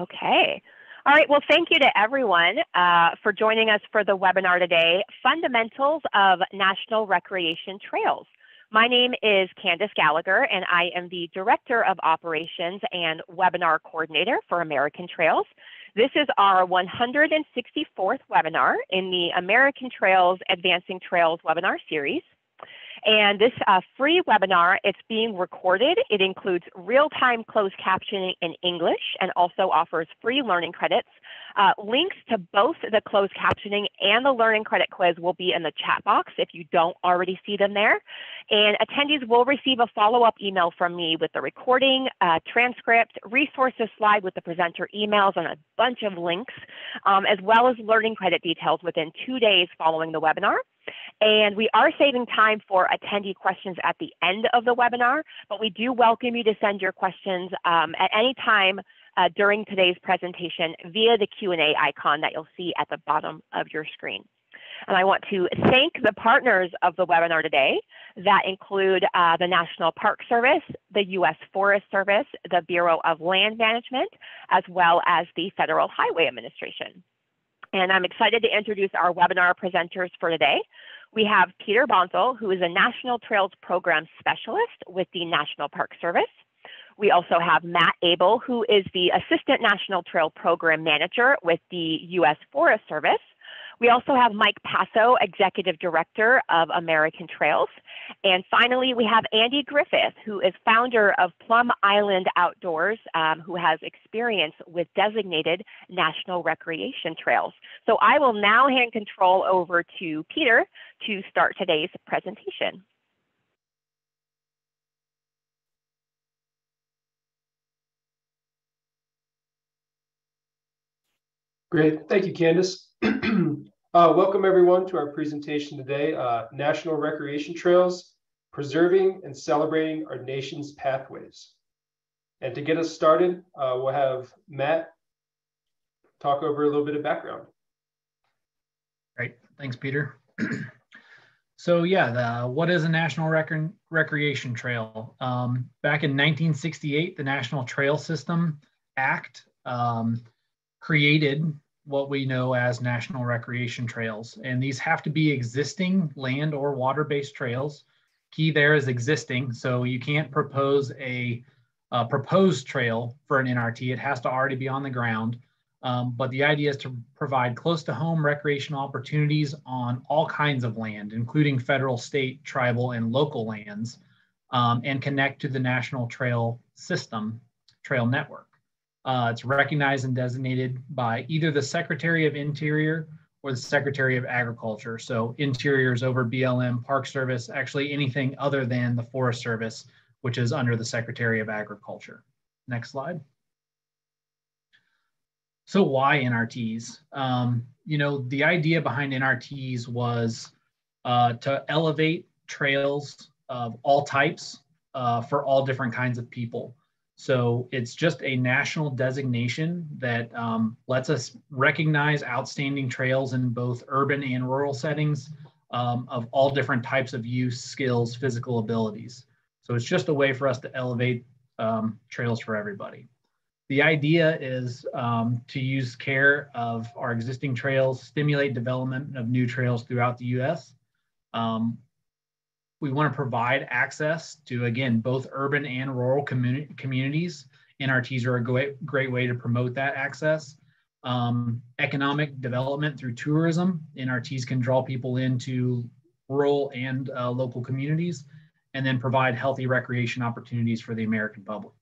Okay. All right, well, thank you to everyone uh, for joining us for the webinar today, Fundamentals of National Recreation Trails. My name is Candace Gallagher, and I am the Director of Operations and Webinar Coordinator for American Trails. This is our 164th webinar in the American Trails Advancing Trails webinar series. And this uh, free webinar, it's being recorded. It includes real-time closed captioning in English and also offers free learning credits. Uh, links to both the closed captioning and the learning credit quiz will be in the chat box if you don't already see them there. And attendees will receive a follow-up email from me with the recording, uh, transcript, resources slide with the presenter emails and a bunch of links, um, as well as learning credit details within two days following the webinar. And we are saving time for attendee questions at the end of the webinar, but we do welcome you to send your questions um, at any time uh, during today's presentation via the Q&A icon that you'll see at the bottom of your screen. And I want to thank the partners of the webinar today that include uh, the National Park Service, the U.S. Forest Service, the Bureau of Land Management, as well as the Federal Highway Administration. And I'm excited to introduce our webinar presenters for today. We have Peter Bonzel, who is a National Trails Program Specialist with the National Park Service. We also have Matt Abel, who is the Assistant National Trail Program Manager with the U.S. Forest Service. We also have Mike Passo, Executive Director of American Trails. And finally, we have Andy Griffith, who is founder of Plum Island Outdoors, um, who has experience with designated national recreation trails. So I will now hand control over to Peter to start today's presentation. Great. Thank you, Candace. Uh, welcome everyone to our presentation today, uh, National Recreation Trails, Preserving and Celebrating Our Nation's Pathways. And to get us started, uh, we'll have Matt talk over a little bit of background. Great, thanks Peter. so yeah, the, what is a National Rec Recreation Trail? Um, back in 1968, the National Trail System Act um, created what we know as national recreation trails. And these have to be existing land or water-based trails. Key there is existing. So you can't propose a, a, proposed trail for an NRT. It has to already be on the ground. Um, but the idea is to provide close to home recreational opportunities on all kinds of land, including federal, state, tribal, and local lands, um, and connect to the national trail system, trail network. Uh, it's recognized and designated by either the Secretary of Interior or the Secretary of Agriculture. So interiors over BLM, Park Service, actually anything other than the Forest Service, which is under the Secretary of Agriculture. Next slide. So why NRTs? Um, you know, the idea behind NRTs was uh, to elevate trails of all types uh, for all different kinds of people. So it's just a national designation that um, lets us recognize outstanding trails in both urban and rural settings um, of all different types of use, skills, physical abilities. So it's just a way for us to elevate um, trails for everybody. The idea is um, to use care of our existing trails, stimulate development of new trails throughout the US. We want to provide access to, again, both urban and rural communi communities. NRTs are a great, great way to promote that access. Um, economic development through tourism. NRTs can draw people into rural and uh, local communities and then provide healthy recreation opportunities for the American public.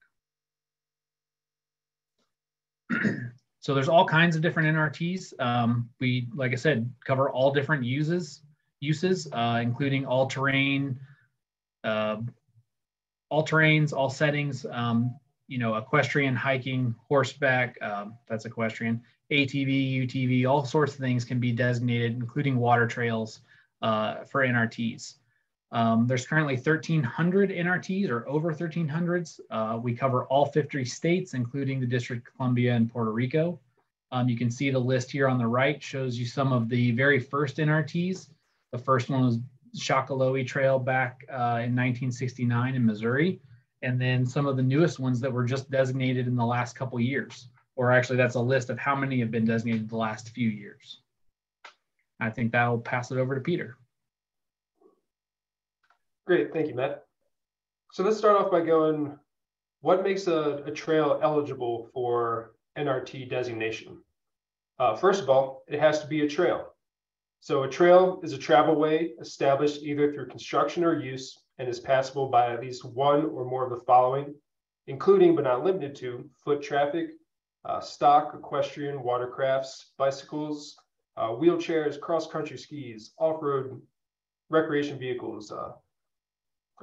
so there's all kinds of different NRTs. Um, we, like I said, cover all different uses uses, uh, including all terrain, uh, all terrains, all settings, um, you know, equestrian, hiking, horseback, um, that's equestrian, ATV, UTV, all sorts of things can be designated, including water trails uh, for NRTs. Um, there's currently 1,300 NRTs or over 1,300s. Uh, we cover all 50 states, including the District of Columbia and Puerto Rico. Um, you can see the list here on the right shows you some of the very first NRTs. The first one was Shakaloe Trail back uh, in 1969 in Missouri. And then some of the newest ones that were just designated in the last couple years. or actually that's a list of how many have been designated the last few years. I think that'll pass it over to Peter. Great, thank you, Matt. So let's start off by going, what makes a, a trail eligible for NRT designation? Uh, first of all, it has to be a trail. So a trail is a travel way established either through construction or use and is passable by at least one or more of the following, including but not limited to foot traffic, uh, stock, equestrian, watercrafts, bicycles, uh, wheelchairs, cross-country skis, off-road recreation vehicles, uh,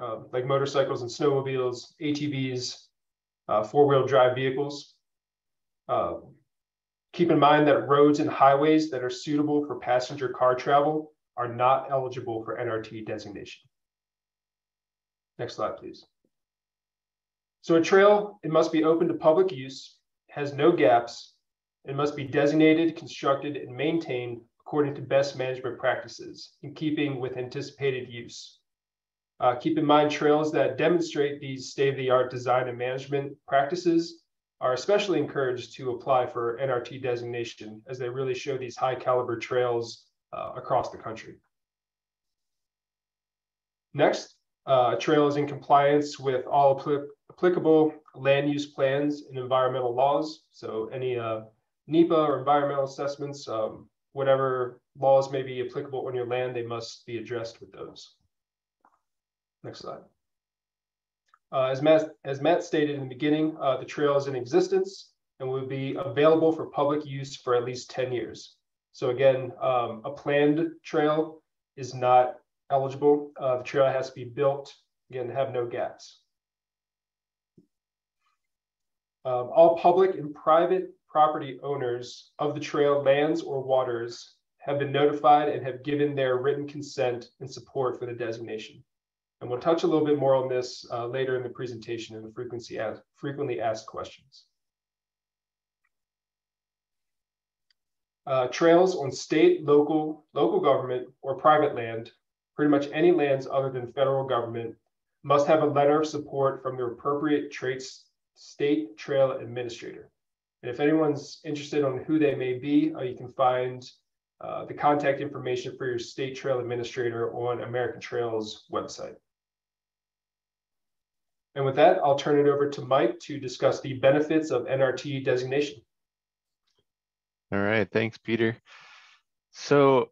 uh like motorcycles and snowmobiles, ATVs, uh, four-wheel drive vehicles. Keep in mind that roads and highways that are suitable for passenger car travel are not eligible for NRT designation. Next slide, please. So a trail, it must be open to public use, has no gaps, and must be designated, constructed, and maintained according to best management practices in keeping with anticipated use. Uh, keep in mind trails that demonstrate these state-of-the-art design and management practices are especially encouraged to apply for NRT designation as they really show these high caliber trails uh, across the country. Next, uh, trail is in compliance with all applicable land use plans and environmental laws. So any uh, NEPA or environmental assessments, um, whatever laws may be applicable on your land, they must be addressed with those. Next slide. Uh, as, Matt, as Matt stated in the beginning, uh, the trail is in existence and will be available for public use for at least 10 years. So again, um, a planned trail is not eligible. Uh, the trail has to be built, again, have no gaps. Um, all public and private property owners of the trail lands or waters have been notified and have given their written consent and support for the designation. And we'll touch a little bit more on this uh, later in the presentation in the frequency as, frequently asked questions. Uh, trails on state, local, local government, or private land, pretty much any lands other than federal government, must have a letter of support from their appropriate traits, state trail administrator. And if anyone's interested on who they may be, uh, you can find uh, the contact information for your state trail administrator on American Trails website. And with that, I'll turn it over to Mike to discuss the benefits of NRT designation. All right, thanks, Peter. So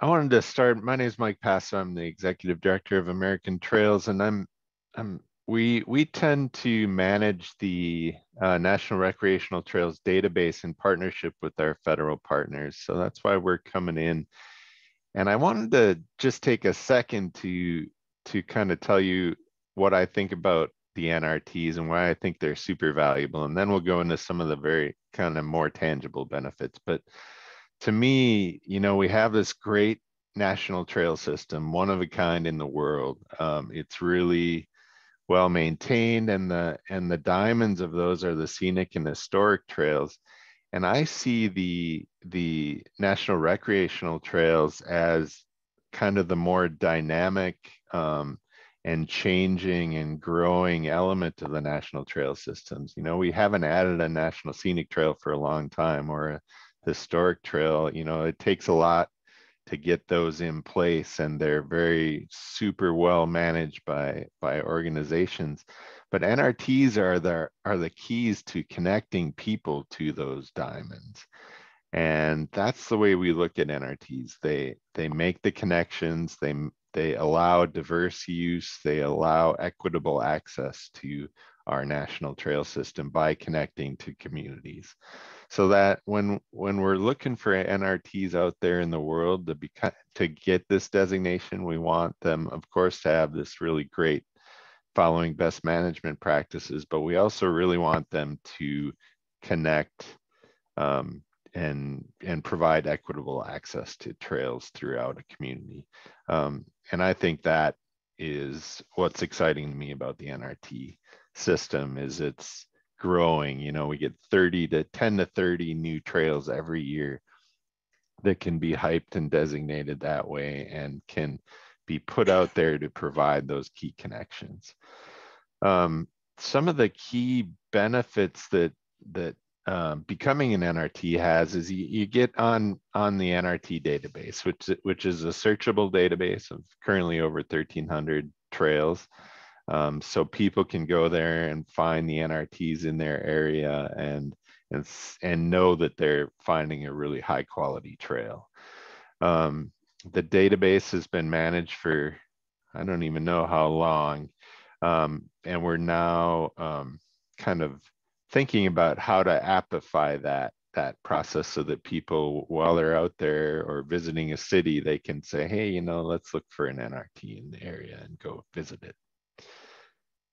I wanted to start. My name is Mike Passo. I'm the executive director of American Trails, and I'm, I'm we we tend to manage the uh, National Recreational Trails database in partnership with our federal partners. So that's why we're coming in. And I wanted to just take a second to to kind of tell you what I think about the NRTs and why I think they're super valuable. And then we'll go into some of the very kind of more tangible benefits. But to me, you know, we have this great national trail system, one of a kind in the world. Um, it's really well maintained, and the and the diamonds of those are the scenic and historic trails. And I see the the national recreational trails as kind of the more dynamic um, and changing and growing element of the national trail systems. You know, we haven't added a national scenic trail for a long time or a historic trail. You know, it takes a lot to get those in place and they're very super well managed by by organizations but nrts are the are the keys to connecting people to those diamonds and that's the way we look at nrts they they make the connections they they allow diverse use, they allow equitable access to our national trail system by connecting to communities. So that when when we're looking for NRTs out there in the world to be to get this designation, we want them, of course, to have this really great following best management practices, but we also really want them to connect um, and and provide equitable access to trails throughout a community. Um, and I think that is what's exciting to me about the NRT system is it's growing. You know, we get 30 to 10 to 30 new trails every year that can be hyped and designated that way and can be put out there to provide those key connections. Um, some of the key benefits that that um, becoming an NRT has is you, you get on on the NRT database, which which is a searchable database of currently over 1,300 trails. Um, so people can go there and find the NRTs in their area and and and know that they're finding a really high quality trail. Um, the database has been managed for I don't even know how long, um, and we're now um, kind of thinking about how to appify that that process so that people while they're out there or visiting a city they can say hey you know let's look for an nrt in the area and go visit it.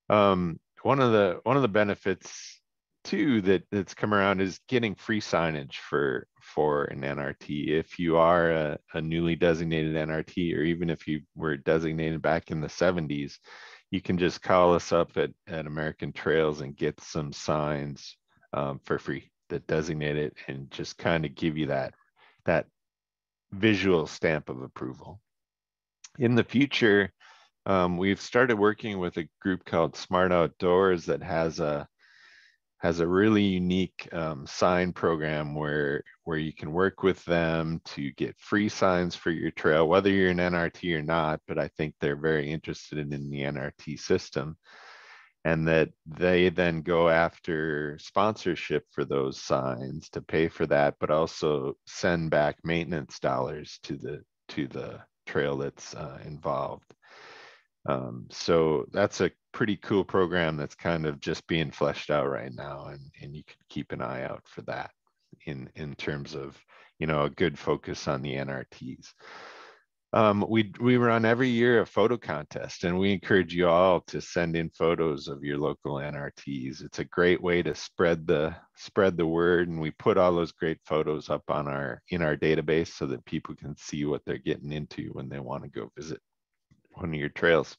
Um, one of the one of the benefits too that that's come around is getting free signage for for an nrt if you are a, a newly designated nrt or even if you were designated back in the 70s you can just call us up at, at American Trails and get some signs um, for free that designate it and just kind of give you that that visual stamp of approval. In the future, um, we've started working with a group called Smart Outdoors that has a has a really unique um, sign program where where you can work with them to get free signs for your trail, whether you're an NRT or not. But I think they're very interested in the NRT system, and that they then go after sponsorship for those signs to pay for that, but also send back maintenance dollars to the to the trail that's uh, involved. Um, so that's a pretty cool program that's kind of just being fleshed out right now, and and you can keep an eye out for that in in terms of you know a good focus on the NRTs. Um, we we run every year a photo contest, and we encourage you all to send in photos of your local NRTs. It's a great way to spread the spread the word, and we put all those great photos up on our in our database so that people can see what they're getting into when they want to go visit one of your trails.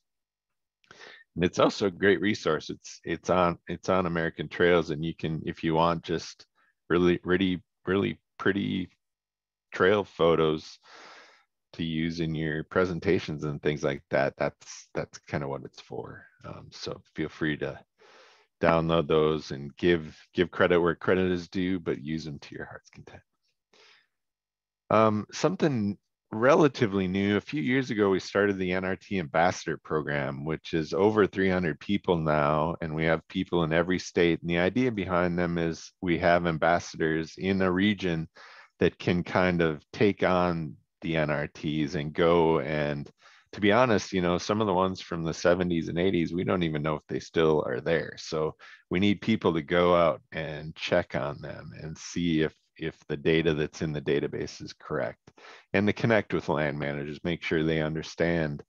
And it's also a great resource. It's it's on it's on American Trails, and you can if you want just really really really pretty trail photos to use in your presentations and things like that. That's that's kind of what it's for. Um, so feel free to download those and give give credit where credit is due, but use them to your heart's content. Um, something relatively new. A few years ago, we started the NRT Ambassador Program, which is over 300 people now, and we have people in every state. And the idea behind them is we have ambassadors in a region that can kind of take on the NRTs and go and to be honest, you know, some of the ones from the 70s and 80s, we don't even know if they still are there. So we need people to go out and check on them and see if if the data that's in the database is correct. And to connect with land managers make sure they understand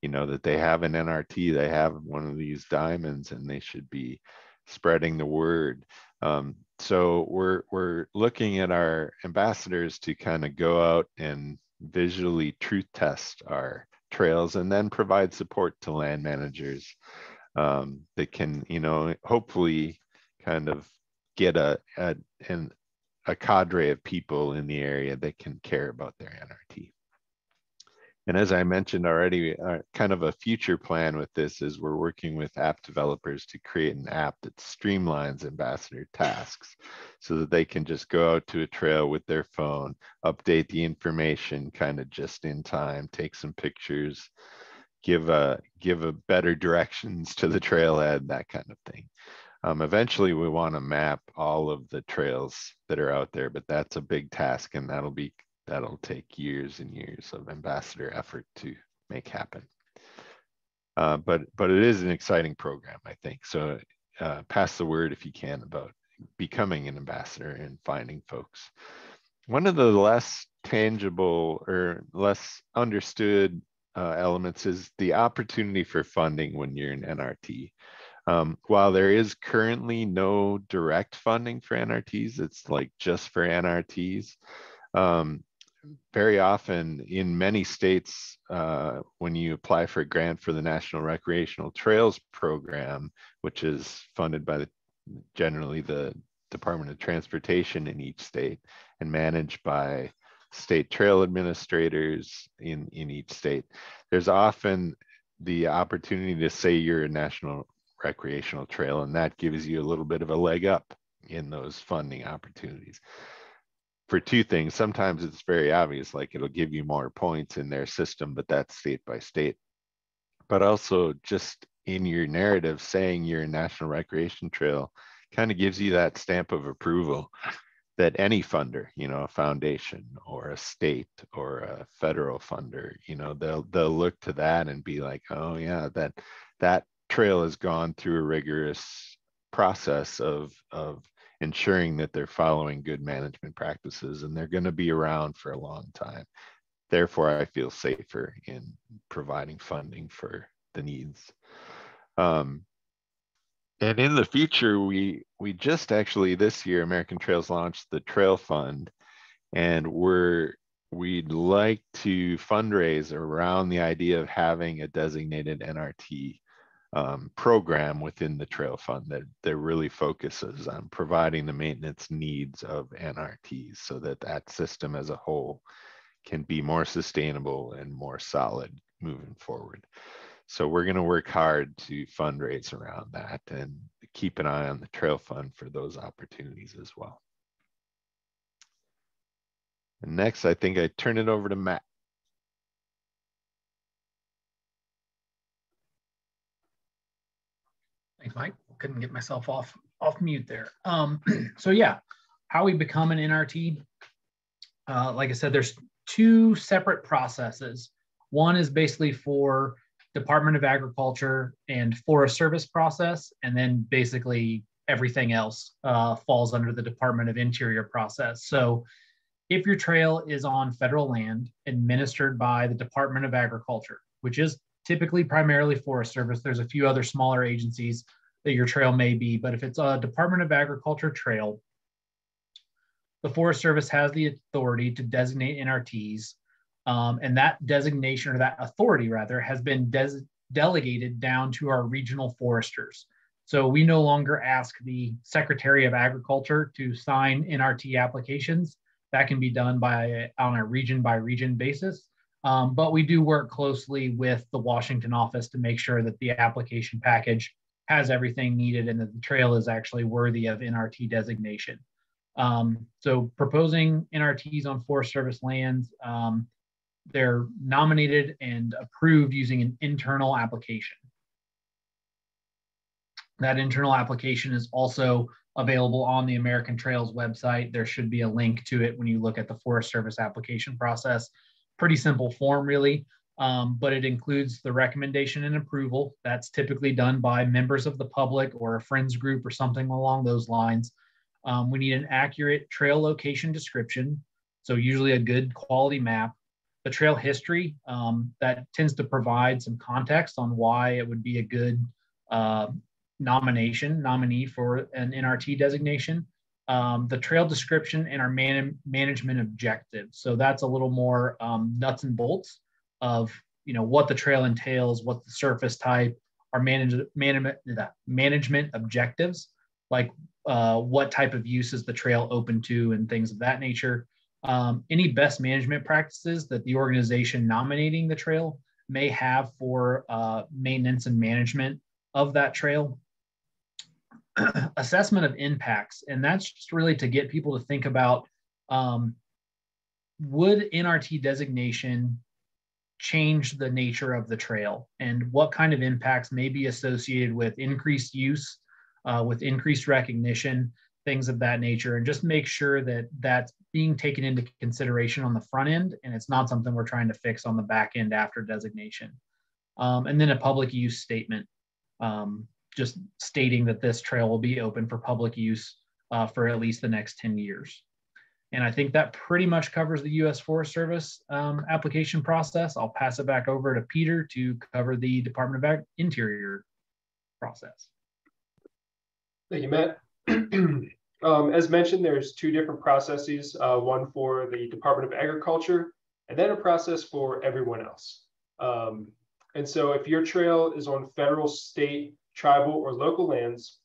you know that they have an nrt they have one of these diamonds and they should be spreading the word. Um, so we're we're looking at our ambassadors to kind of go out and visually truth test our trails and then provide support to land managers um, that can you know hopefully kind of get a, a an a cadre of people in the area that can care about their NRT. And as I mentioned already, kind of a future plan with this is we're working with app developers to create an app that streamlines ambassador tasks so that they can just go out to a trail with their phone, update the information kind of just in time, take some pictures, give a give a better directions to the trailhead, that kind of thing. Um, eventually, we want to map all of the trails that are out there, but that's a big task, and that'll be that'll take years and years of ambassador effort to make happen. Uh, but but it is an exciting program, I think. So uh, pass the word if you can about becoming an ambassador and finding folks. One of the less tangible or less understood uh, elements is the opportunity for funding when you're an NRT. Um, while there is currently no direct funding for NRTs, it's like just for NRTs. Um, very often in many states, uh, when you apply for a grant for the National Recreational Trails Program, which is funded by the, generally the Department of Transportation in each state and managed by state trail administrators in, in each state, there's often the opportunity to say you're a national recreational trail and that gives you a little bit of a leg up in those funding opportunities for two things. Sometimes it's very obvious, like it'll give you more points in their system, but that's state by state. But also just in your narrative saying you're a national recreation trail kind of gives you that stamp of approval that any funder, you know, a foundation or a state or a federal funder, you know, they'll they'll look to that and be like, oh yeah, that that trail has gone through a rigorous process of of ensuring that they're following good management practices and they're going to be around for a long time. Therefore, I feel safer in providing funding for the needs. Um, and in the future, we we just actually this year American Trails launched the Trail Fund, and we're we'd like to fundraise around the idea of having a designated NRT um, program within the Trail Fund that, that really focuses on providing the maintenance needs of NRTs so that that system as a whole can be more sustainable and more solid moving forward. So we're going to work hard to fundraise around that and keep an eye on the Trail Fund for those opportunities as well. And next, I think I turn it over to Matt. Thanks, Mike. Couldn't get myself off off mute there. Um, so yeah, how we become an NRT. Uh, like I said, there's two separate processes. One is basically for Department of Agriculture and Forest Service process, and then basically everything else uh, falls under the Department of Interior process. So if your trail is on federal land administered by the Department of Agriculture, which is typically primarily Forest Service. There's a few other smaller agencies that your trail may be, but if it's a Department of Agriculture trail, the Forest Service has the authority to designate NRTs, um, and that designation or that authority rather has been des- delegated down to our regional foresters. So we no longer ask the Secretary of Agriculture to sign NRT applications. That can be done by on a region by region basis. Um, but we do work closely with the Washington office to make sure that the application package has everything needed and that the trail is actually worthy of NRT designation. Um, so proposing NRTs on Forest Service lands, um, they're nominated and approved using an internal application. That internal application is also available on the American Trails website. There should be a link to it when you look at the Forest Service application process pretty simple form really, um, but it includes the recommendation and approval. That's typically done by members of the public or a friends group or something along those lines. Um, we need an accurate trail location description, so usually a good quality map. The trail history um, that tends to provide some context on why it would be a good uh, nomination, nominee for an NRT designation um, the trail description and our man- management objectives. So that's a little more um, nuts and bolts of you know what the trail entails, what the surface type, our manage- management management objectives, like uh, what type of use is the trail open to, and things of that nature. Um, any best management practices that the organization nominating the trail may have for uh, maintenance and management of that trail assessment of impacts, and that's just really to get people to think about um, would NRT designation change the nature of the trail and what kind of impacts may be associated with increased use, uh, with increased recognition, things of that nature, and just make sure that that's being taken into consideration on the front end and it's not something we're trying to fix on the back end after designation. Um, and then a public use statement. Um, just stating that this trail will be open for public use uh, for at least the next 10 years. And I think that pretty much covers the U.S. Forest Service um, application process. I'll pass it back over to Peter to cover the Department of Interior process. Thank you, Matt. um, as mentioned, there's two different processes, uh, one for the Department of Agriculture and then a process for everyone else. Um, and so if your trail is on federal, state, tribal, or local lands,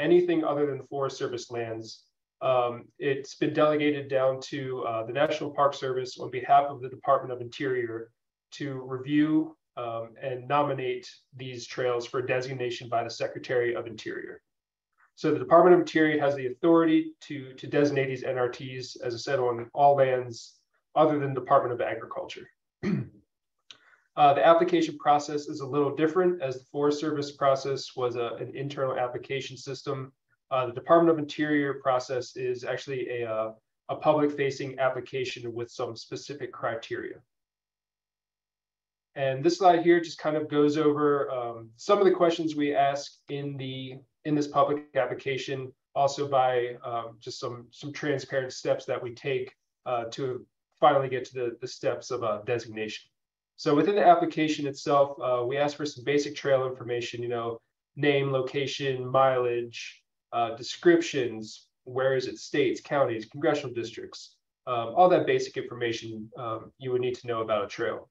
anything other than Forest Service lands. Um, it's been delegated down to uh, the National Park Service on behalf of the Department of Interior to review um, and nominate these trails for designation by the Secretary of Interior. So the Department of Interior has the authority to, to designate these NRTs, as I said, on all lands other than Department of Agriculture. uh, the application process is a little different as the Forest Service process was a, an internal application system. Uh, the Department of Interior process is actually a, uh, a public facing application with some specific criteria. And this slide here just kind of goes over um, some of the questions we ask in the in this public application, also by um, just some some transparent steps that we take uh, to finally get to the, the steps of uh, designation. So within the application itself, uh, we ask for some basic trail information, you know, name, location, mileage, uh, descriptions, where is it, states, counties, congressional districts, um, all that basic information um, you would need to know about a trail.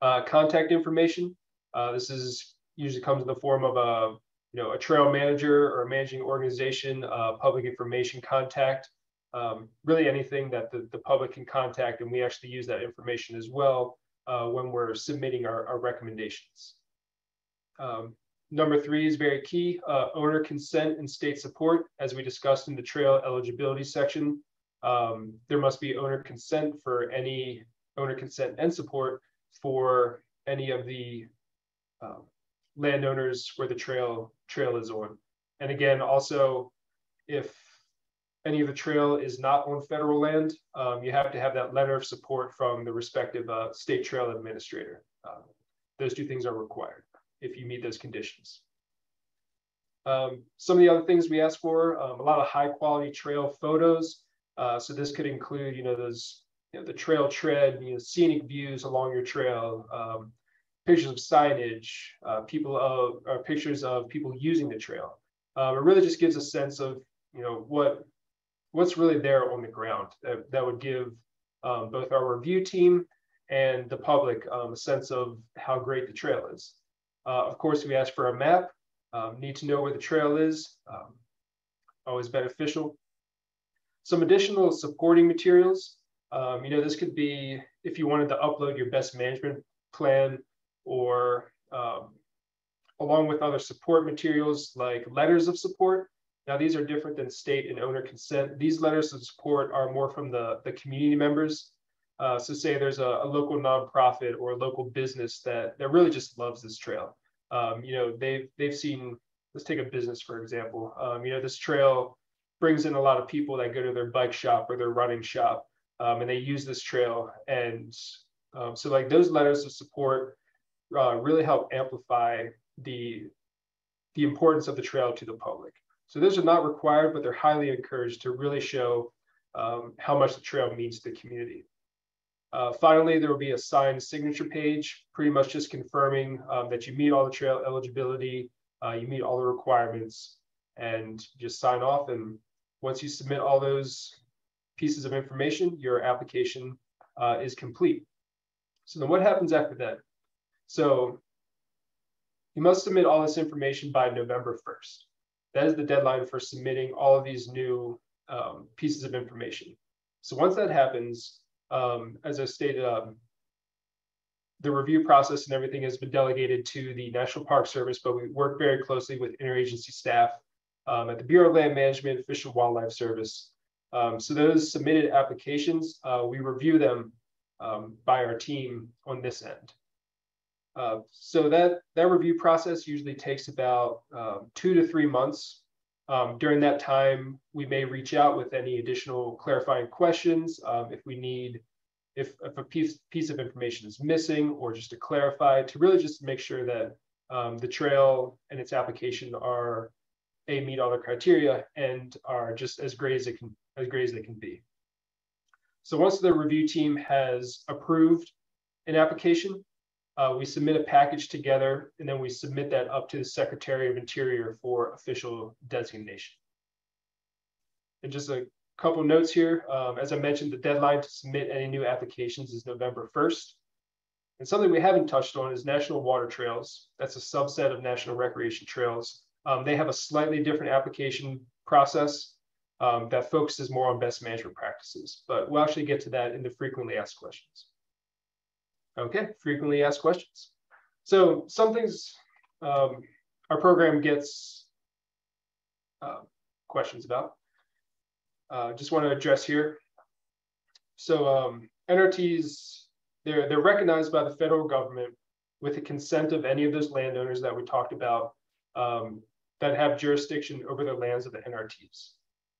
Uh, contact information, uh, this is usually comes in the form of a, you know, a trail manager or a managing organization, uh, public information contact, um, really anything that the, the public can contact, and we actually use that information as well uh, when we're submitting our, our recommendations. Um, number three is very key, uh, owner consent and state support. As we discussed in the trail eligibility section, um, there must be owner consent for any owner consent and support for any of the um, landowners where the trail trail is on. And again, also, if any of the trail is not on federal land, um, you have to have that letter of support from the respective uh, state trail administrator. Um, those two things are required if you meet those conditions. Um, some of the other things we ask for, um, a lot of high quality trail photos. Uh, so this could include, you know, those, you know, the trail tread, you know, scenic views along your trail, um, pictures of signage, uh, people of, or pictures of people using the trail. Um, it really just gives a sense of, you know, what what's really there on the ground that, that would give um, both our review team and the public um, a sense of how great the trail is. Uh, of course, we ask for a map, um, need to know where the trail is, um, always beneficial. Some additional supporting materials. Um, you know, this could be if you wanted to upload your best management plan or um, along with other support materials like letters of support. Now, these are different than state and owner consent. These letters of support are more from the, the community members. Uh, so say there's a, a, local nonprofit or a local business that, that really just loves this trail. Um, you know, they've, they've seen, let's take a business, for example. Um, you know, this trail brings in a lot of people that go to their bike shop or their running shop um, and they use this trail. And um, so like those letters of support uh, really help amplify the, the importance of the trail to the public. So those are not required, but they're highly encouraged to really show um, how much the trail means to the community. Uh, finally, there will be a signed signature page, pretty much just confirming um, that you meet all the trail eligibility, uh, you meet all the requirements, and just sign off. And once you submit all those pieces of information, your application uh, is complete. So then what happens after that? So you must submit all this information by November 1st. That is the deadline for submitting all of these new um, pieces of information. So once that happens, um, as I stated, um, the review process and everything has been delegated to the National Park Service, but we work very closely with interagency staff um, at the Bureau of Land Management, Fish and Wildlife Service. Um, so those submitted applications, uh, we review them um, by our team on this end. Uh, so that, that review process usually takes about um, two to three months. Um, during that time, we may reach out with any additional clarifying questions um, if we need, if, if a piece, piece of information is missing or just to clarify, to really just make sure that um, the trail and its application are a meet all the criteria and are just as great as it can as great as they can be. So once the review team has approved an application, uh, we submit a package together and then we submit that up to the Secretary of Interior for official designation. And just a couple notes here. Um, as I mentioned, the deadline to submit any new applications is November 1st. And something we haven't touched on is National Water Trails. That's a subset of National Recreation Trails. Um, they have a slightly different application process um, that focuses more on best management practices, but we'll actually get to that in the frequently asked questions. Okay, frequently asked questions. So some things um, our program gets uh, questions about. Uh, just want to address here. So um, NRTs, they're, they're recognized by the federal government with the consent of any of those landowners that we talked about um, that have jurisdiction over the lands of the NRTs.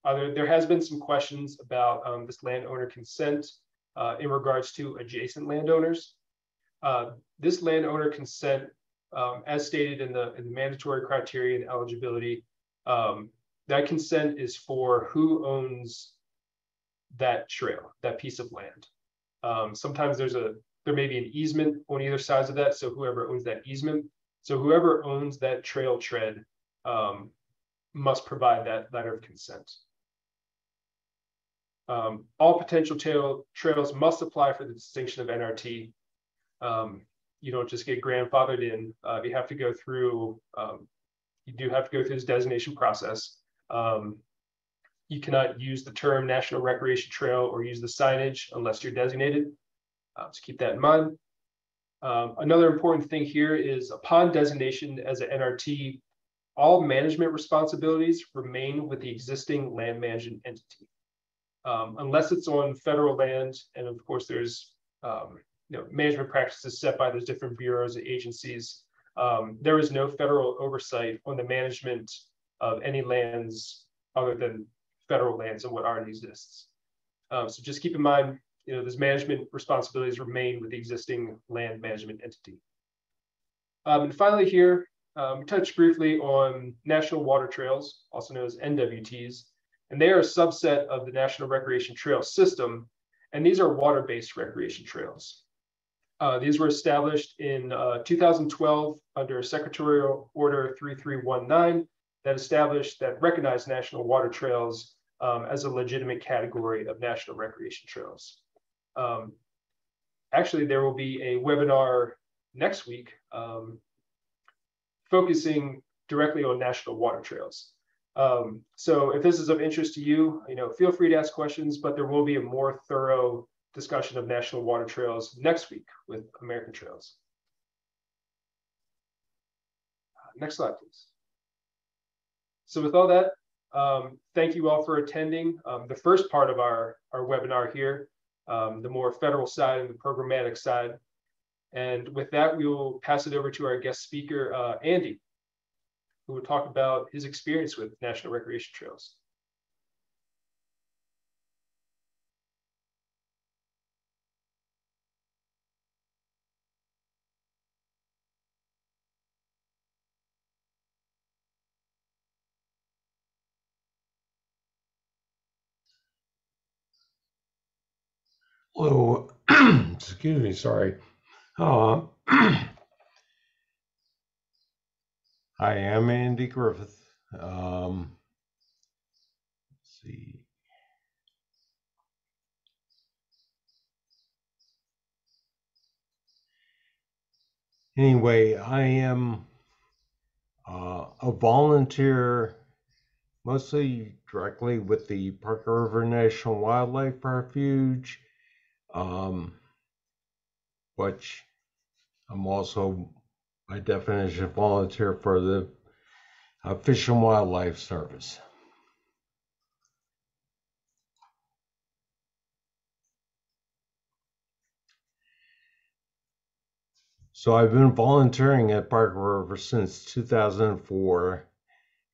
Uh, there, there, has been some questions about um, this landowner consent uh, in regards to adjacent landowners. Uh, this landowner consent, um, as stated in the, in the, mandatory criteria and eligibility, um, that consent is for who owns that trail, that piece of land. Um, sometimes there's a there may be an easement on either sides of that. So whoever owns that easement, so whoever owns that trail tread um, must provide that letter of consent. Um, all potential trail, trails must apply for the distinction of NRT. Um, you don't just get grandfathered in. Uh, you have to go through, um, you do have to go through this designation process. Um, you cannot use the term National Recreation Trail or use the signage unless you're designated. Uh, so keep that in mind. Um, another important thing here is upon designation as an NRT, all management responsibilities remain with the existing land management entity um, unless it's on federal land. And of course, there's um, you know, management practices set by those different bureaus and agencies. Um, there is no federal oversight on the management of any lands other than federal lands and what already exists. Um, so just keep in mind, you know, those management responsibilities remain with the existing land management entity. Um, and finally here, um, touch briefly on National Water Trails, also known as NWTs and they are a subset of the National Recreation Trail System, and these are water-based recreation trails. Uh, these were established in uh, 2012 under Secretarial Order 3319 that established that recognized national water trails um, as a legitimate category of national recreation trails. Um, actually, there will be a webinar next week um, focusing directly on national water trails. Um, so if this is of interest to you, you know, feel free to ask questions, but there will be a more thorough discussion of national water trails next week with American Trails. Uh, next slide, please. So with all that, um, thank you all for attending um, the first part of our, our webinar here, um, the more federal side and the programmatic side. And with that, we will pass it over to our guest speaker, uh, Andy who will talk about his experience with National Recreation Trails. Hello, excuse me, sorry. Uh, I am Andy Griffith. Um, let's see. Anyway, I am uh, a volunteer mostly directly with the Parker River National Wildlife Refuge, um, which I'm also by definition, a volunteer for the uh, Fish and Wildlife Service. So I've been volunteering at Parker River since 2004.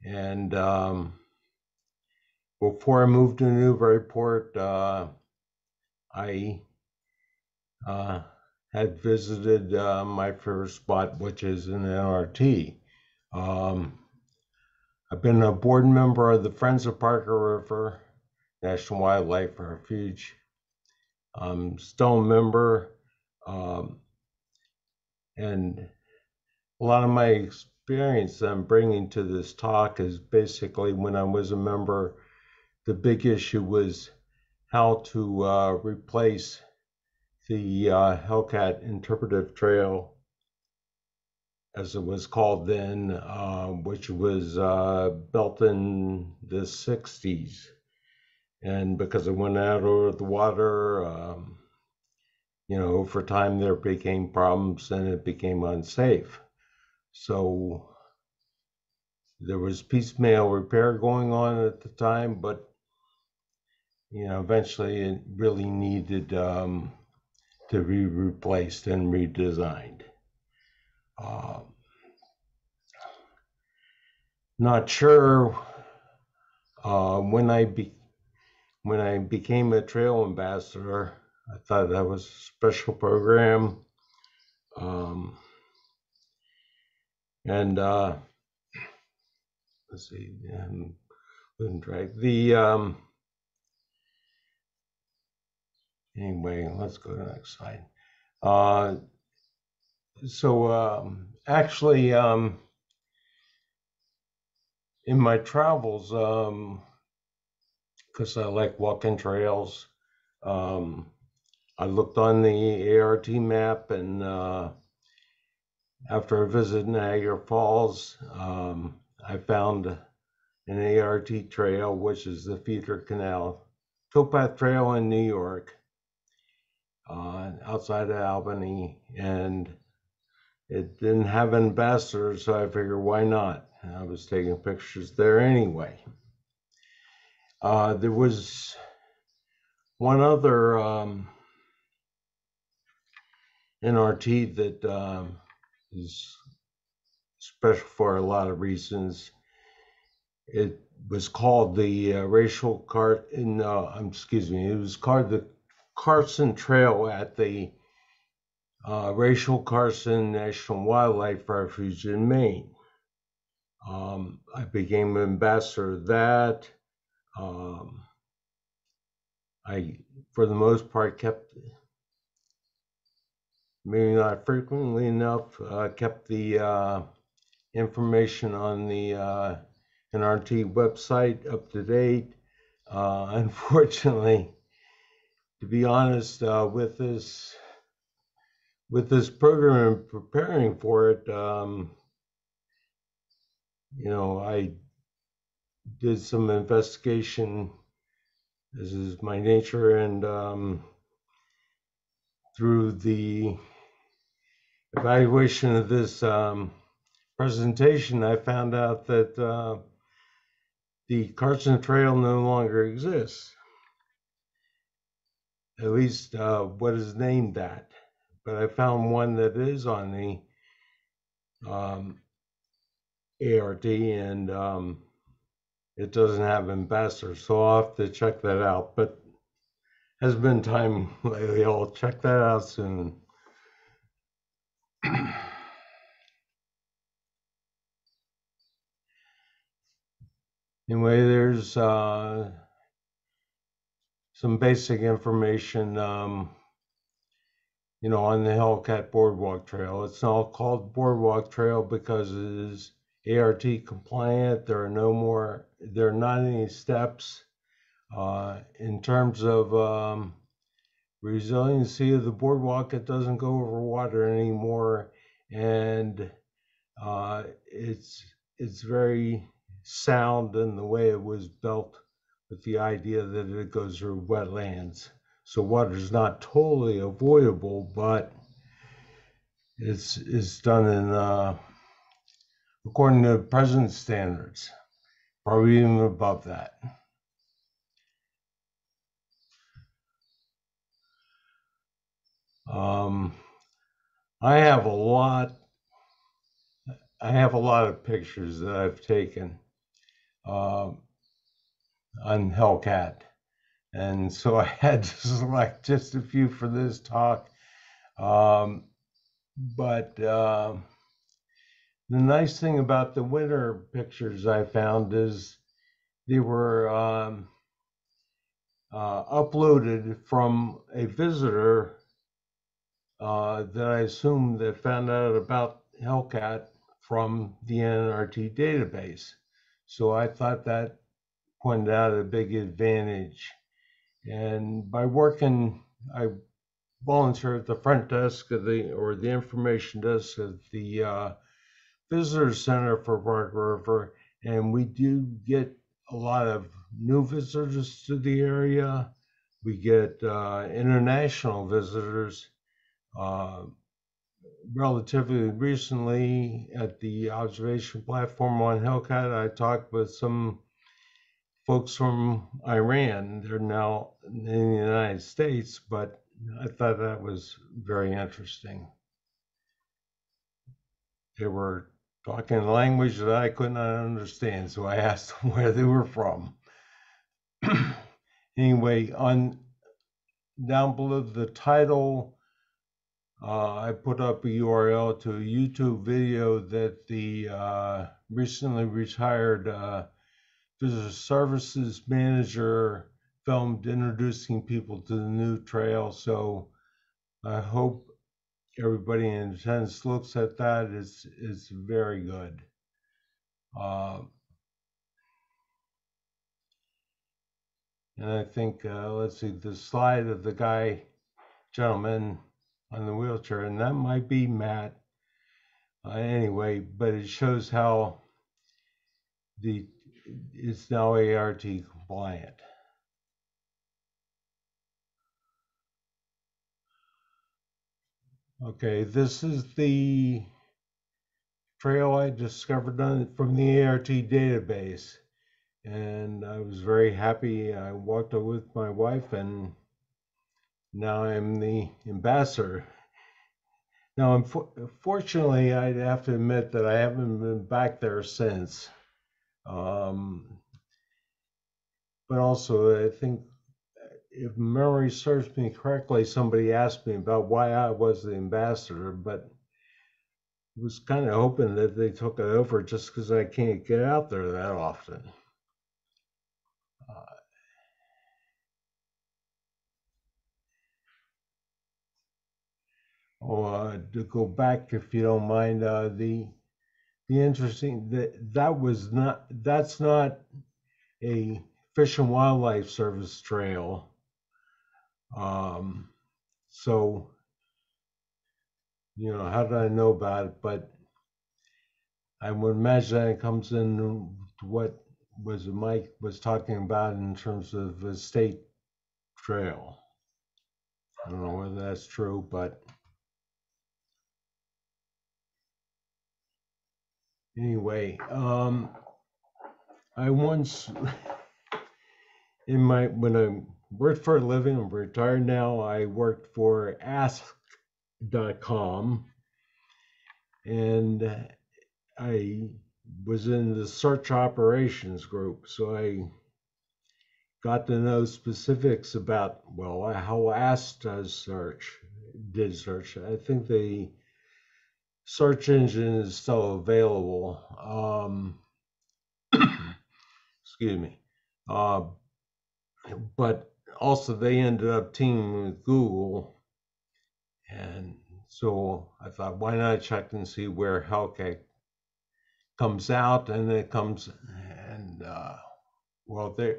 And um, before I moved to Newburyport, uh, I uh, had visited uh, my first spot, which is an NRT. Um, I've been a board member of the Friends of Parker River National Wildlife Refuge. I'm still a member, um, and a lot of my experience I'm bringing to this talk is basically when I was a member, the big issue was how to uh, replace the uh, Hellcat Interpretive Trail, as it was called then, uh, which was uh, built in the 60s. And because it went out over the water, um, you know, over time there became problems and it became unsafe. So there was piecemeal repair going on at the time, but you know, eventually it really needed um, to be replaced and redesigned. Uh, not sure uh, when I be when I became a trail ambassador. I thought that was a special program. Um, and uh, let's see, um, the um, anyway. Let's go to the next slide. Uh, so um, actually, um, in my travels, because I like walking trails, um, I looked on the NRT map, and uh, after a visit Niagara Falls, um, I found an NRT trail, which is the Feeder Canal Towpath Trail in New York, uh, outside of Albany, and it didn't have an ambassador, so I figured why not? I was taking pictures there anyway. Uh, there was one other um, NRT that um, is special for a lot of reasons. It was called the uh, racial cart in uh, excuse me, it was called the Carson Trail at the uh, Rachel Carson National Wildlife Refuge in Maine. Um, I became ambassador of that. Um, I, for the most part, kept maybe not frequently enough, uh, kept the uh, information on the uh, NRT website up to date. Uh, unfortunately, to be honest, uh, with this with this program and preparing for it, um, you know, I did some investigation. This is my nature, and um, through the evaluation of this um, presentation, I found out that uh, the Carson Trail no longer exists. At least uh, what is named that. But I found one that is on the um, NRT and um, it doesn't have ambassadors. So I'll have to check that out. But has been time lately. I'll check that out soon. anyway, there's uh, some basic information, um, you know, on the Hellcat Boardwalk Trail. It's not called Boardwalk Trail because it is ART compliant. There are no more, there are not any steps. Uh, in terms of um, resiliency of the boardwalk, it doesn't go over water anymore, and uh, it's it's very sound in the way it was built, with the idea that it goes through wetlands. So water is not totally avoidable, but it's it's done in uh, according to present standards, probably even above that. Um, I have a lot. I have a lot of pictures that I've taken um, on Hellcat, and so I had to select just a few for this talk. Um, but uh, the nice thing about the winter pictures I found is they were um, uh, uploaded from a visitor uh, that I assume that found out about Hellcat from the NRT database. So I thought that pointed out a big advantage. And by working, I volunteer at the front desk of the or the information desk of the uh, visitor center for Parker River, and we do get a lot of new visitors to the area. We get uh, international visitors uh, relatively recently at the observation platform on Hellcat, I talked with some folks from Iran. They're now in the United States, but I thought that was very interesting. They were talking a language that I could not understand, so I asked them where they were from. anyway, on down below the title, uh, I put up a URL to a YouTube video that the uh, recently retired uh, visitor services manager filmed introducing people to the new trail. So I hope everybody in attendance looks at that. It's it's very good. Uh, and I think uh, let's see the slide of the guy, gentleman on the wheelchair, and that might be Matt. Uh, anyway, but it shows how the it's now ART compliant. Okay, this is the trail I discovered on, from the NRT database. And I was very happy. I walked with my wife, and now I'm the ambassador. Now, unfortunately, I'd have to admit that I haven't been back there since. Um, but also, I think if memory serves me correctly, somebody asked me about why I was the ambassador, but I was kind of hoping that they took it over just because I can't get out there that often. Uh, oh, uh, to go back, if you don't mind, uh, the the interesting that that was not that's not a Fish and Wildlife Service trail. Um, so, you know, how did I know about it? But I would imagine that it comes in what was Mike was talking about in terms of a state trail. I don't know whether that's true, but anyway, um, I once in my when I worked for a living, I'm retired now. I worked for Ask.com, and I was in the search operations group, so I got to know specifics about well how Ask does search did search. I think the search engine is still available. Um, excuse me. Uh, but also they ended up teaming with Google. And so I thought, why not check and see where Hellcat comes out and it comes and uh, well the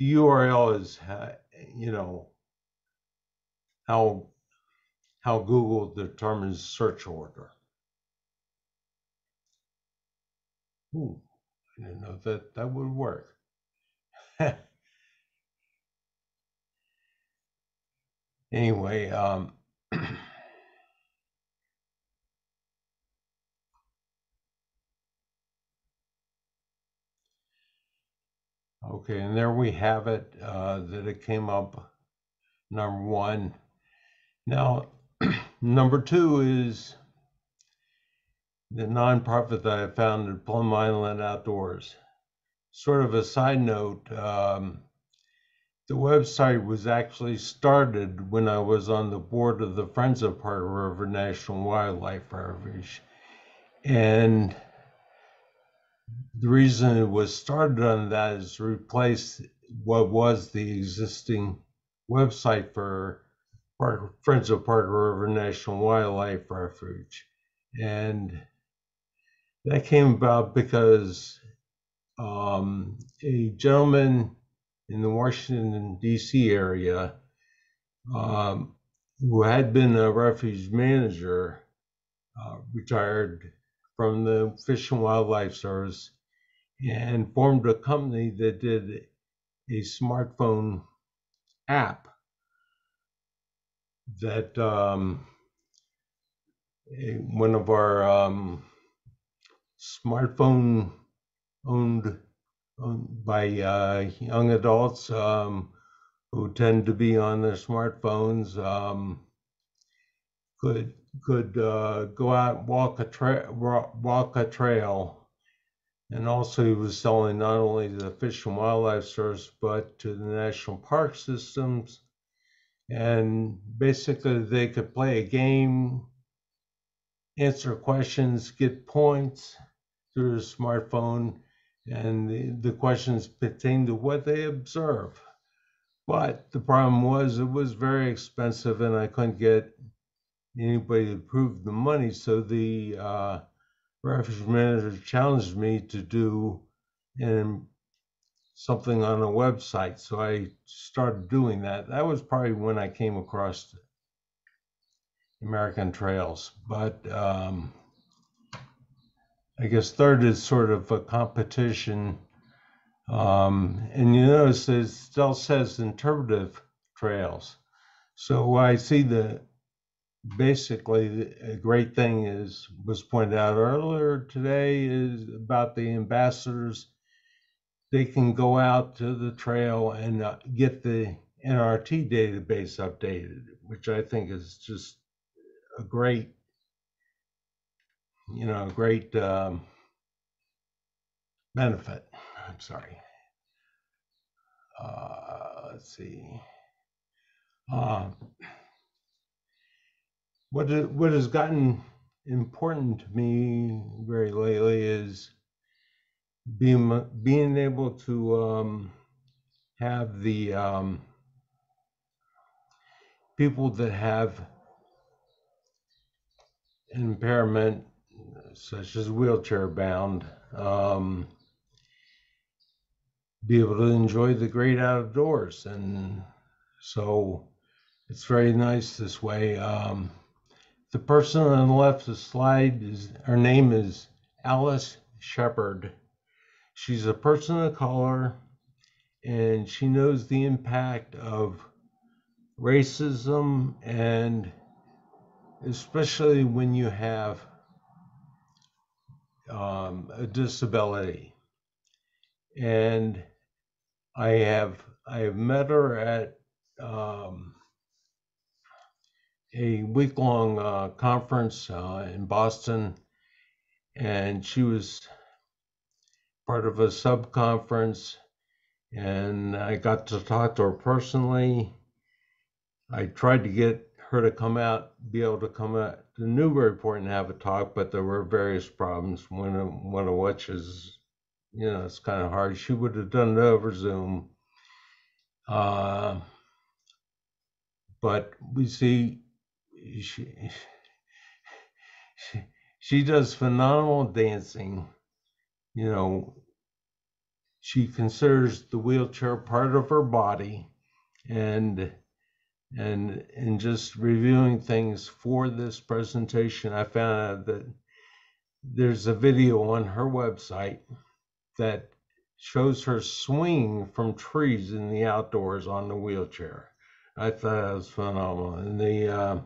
URL is you know how how Google determines search order. Ooh, I didn't know that that would work. anyway, um, okay, and there we have it, uh, that it came up number one. Now, number two is the nonprofit that I founded, Plum Island Outdoors. Sort of a side note, um, the website was actually started when I was on the board of the Friends of Parker River National Wildlife Refuge. And the reason it was started on that is to replace what was the existing website for Parker, Friends of Parker River National Wildlife Refuge. And that came about because um, a gentleman in the Washington, D.C. area um, who had been a refuge manager, uh, retired from the Fish and Wildlife Service, and formed a company that did a smartphone app that um, one of our um, smartphone owned, owned by uh, young adults um, who tend to be on their smartphones um, could could uh, go out and walk a trail walk a trail. And also he was selling not only to the Fish and Wildlife Service but to the national park systems. And basically they could play a game answer questions get points through a smartphone and the, the questions pertain to what they observe but the problem was it was very expensive and i couldn't get anybody to prove the money so the uh, refuge manager challenged me to do and something on a website. So I started doing that. That was probably when I came across American Trails. But um, I guess third is sort of a competition. Um, and you notice it still says interpretive trails. So I see the basically a great thing is was pointed out earlier today is about the ambassadors they can go out to the trail and uh, get the NRT database updated, which I think is just a great, you know, great um, benefit. I'm sorry. Uh, let's see. Uh, what what has gotten important to me very lately is being being able to um, have the um, people that have impairment such as wheelchair bound. Um, be able to enjoy the great outdoors. And so it's very nice this way. Um, the person on the left of the slide is her name is Alice Sheppard she's a person of color and she knows the impact of racism and especially when you have um, a disability. And i have i have met her at um, a week-long uh, conference uh, in boston. And she was part of a sub conference, and I got to talk to her personally. I tried to get her to come out, be able to come out to Newburyport and have a talk, but there were various problems. One of one of which is, you know, it's kind of hard. She would have done it over Zoom. Uh, but we see she, she she does phenomenal dancing you know, she considers the wheelchair part of her body and and in just reviewing things for this presentation i found out that there's a video on her website that shows her swinging from trees in the outdoors on the wheelchair i thought that was phenomenal and the uh,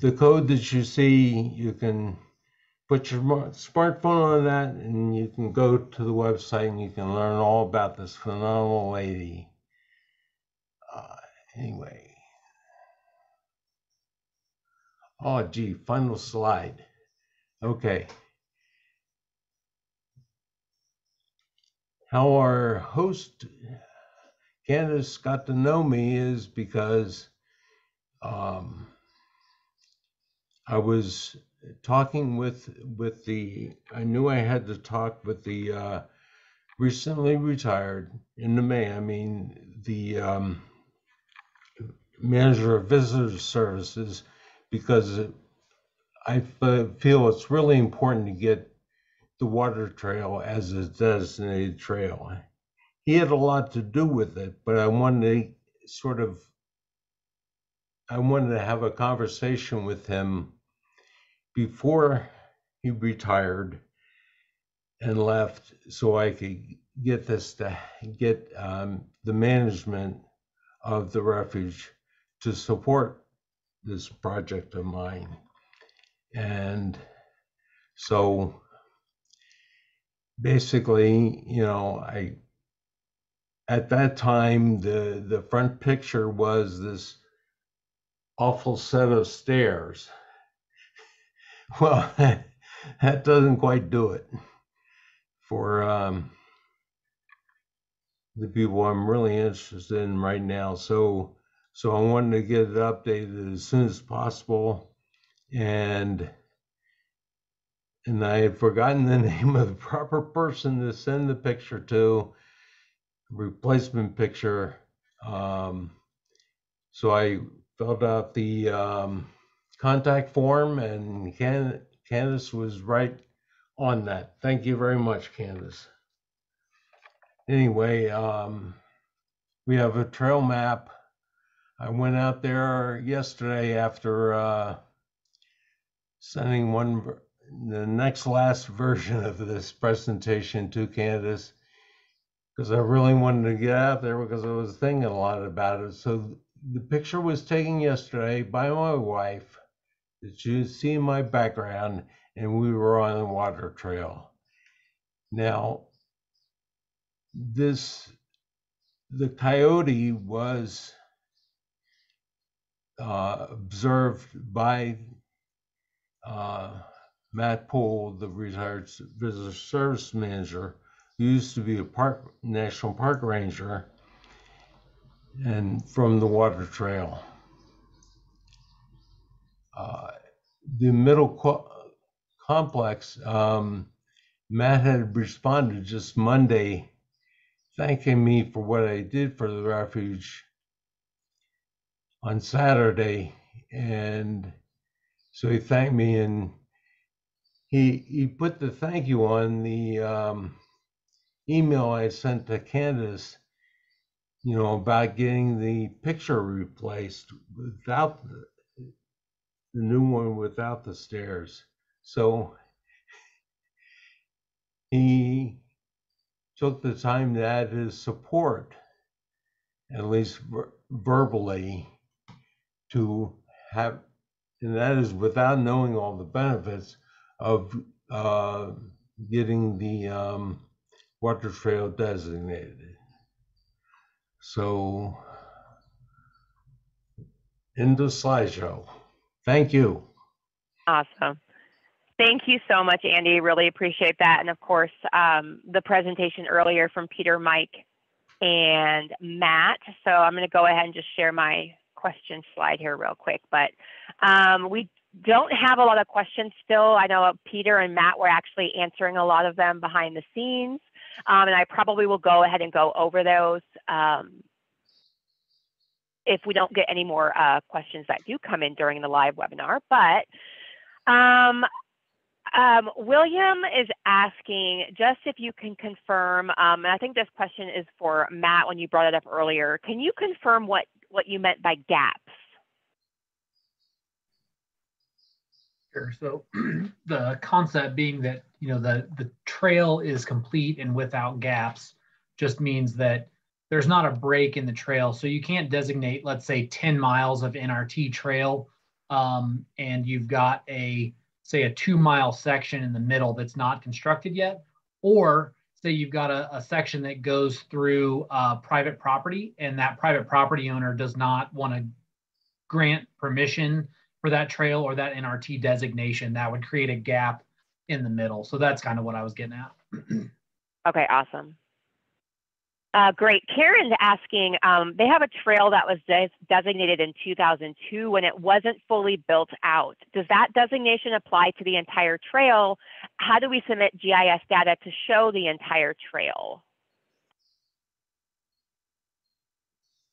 the code that you see you can put your smartphone on that and you can go to the website and you can learn all about this phenomenal lady. Uh, anyway. Oh, gee, final slide. Okay. How our host, Candace, got to know me is because um, I was talking with with the I knew I had to talk with the uh, recently retired in the May. I mean the um, manager of visitor services because I feel it's really important to get the water trail as a designated trail. He had a lot to do with it, but I wanted to sort of I wanted to have a conversation with him before he retired and left so I could get this to get um, the management of the refuge to support this project of mine. And so basically, you know, I at that time the the front picture was this awful set of stairs. Well, that doesn't quite do it for um, the people I'm really interested in right now. So, so I wanted to get it updated as soon as possible, and and I had forgotten the name of the proper person to send the picture to, replacement picture. Um, so I filled out the um, contact form, and Can- Candace was right on that. Thank you very much, Candace. Anyway, um, we have a trail map. I went out there yesterday after uh, sending one, the next last version of this presentation to Candace because I really wanted to get out there because I was thinking a lot about it. So the picture was taken yesterday by my wife that you see in my background, and we were on the water trail. Now, this the coyote was uh, observed by uh, Matt Poole, the retired visitor service manager, who used to be a park national park ranger, and from the water trail. Uh, the middle co- complex, um, Matt had responded just Monday, thanking me for what I did for the refuge on Saturday, and so he thanked me and he he put the thank you on the um, email I sent to Candace, you know, about getting the picture replaced without the, the new one without the stairs. So he took the time to add his support, at least ver- verbally, to have, and that is without knowing all the benefits of uh, getting the um, water trail designated. So, in the slideshow. Thank you. Awesome. Thank you so much, Andy. Really appreciate that. And of course, um, the presentation earlier from Peter, Mike, and Matt. So I'm going to go ahead and just share my question slide here real quick. But um, we don't have a lot of questions still. I know Peter and Matt were actually answering a lot of them behind the scenes. Um, and I probably will go ahead and go over those um, if we don't get any more uh, questions that do come in during the live webinar. But um, um, William is asking just if you can confirm, um, and I think this question is for Matt when you brought it up earlier. Can you confirm what, what you meant by gaps? Sure. So the concept being that you know the the trail is complete and without gaps just means that there's not a break in the trail. So you can't designate, let's say, 10 miles of NRT trail, um, and you've got a say a two mile section in the middle that's not constructed yet, or say you've got a, a section that goes through uh, private property and that private property owner does not want to grant permission for that trail or that NRT designation, that would create a gap in the middle. So that's kind of what I was getting at. okay, awesome. Uh, great. Karen's asking, um, they have a trail that was de designated in 2002 when it wasn't fully built out. Does that designation apply to the entire trail? How do we submit GIS data to show the entire trail?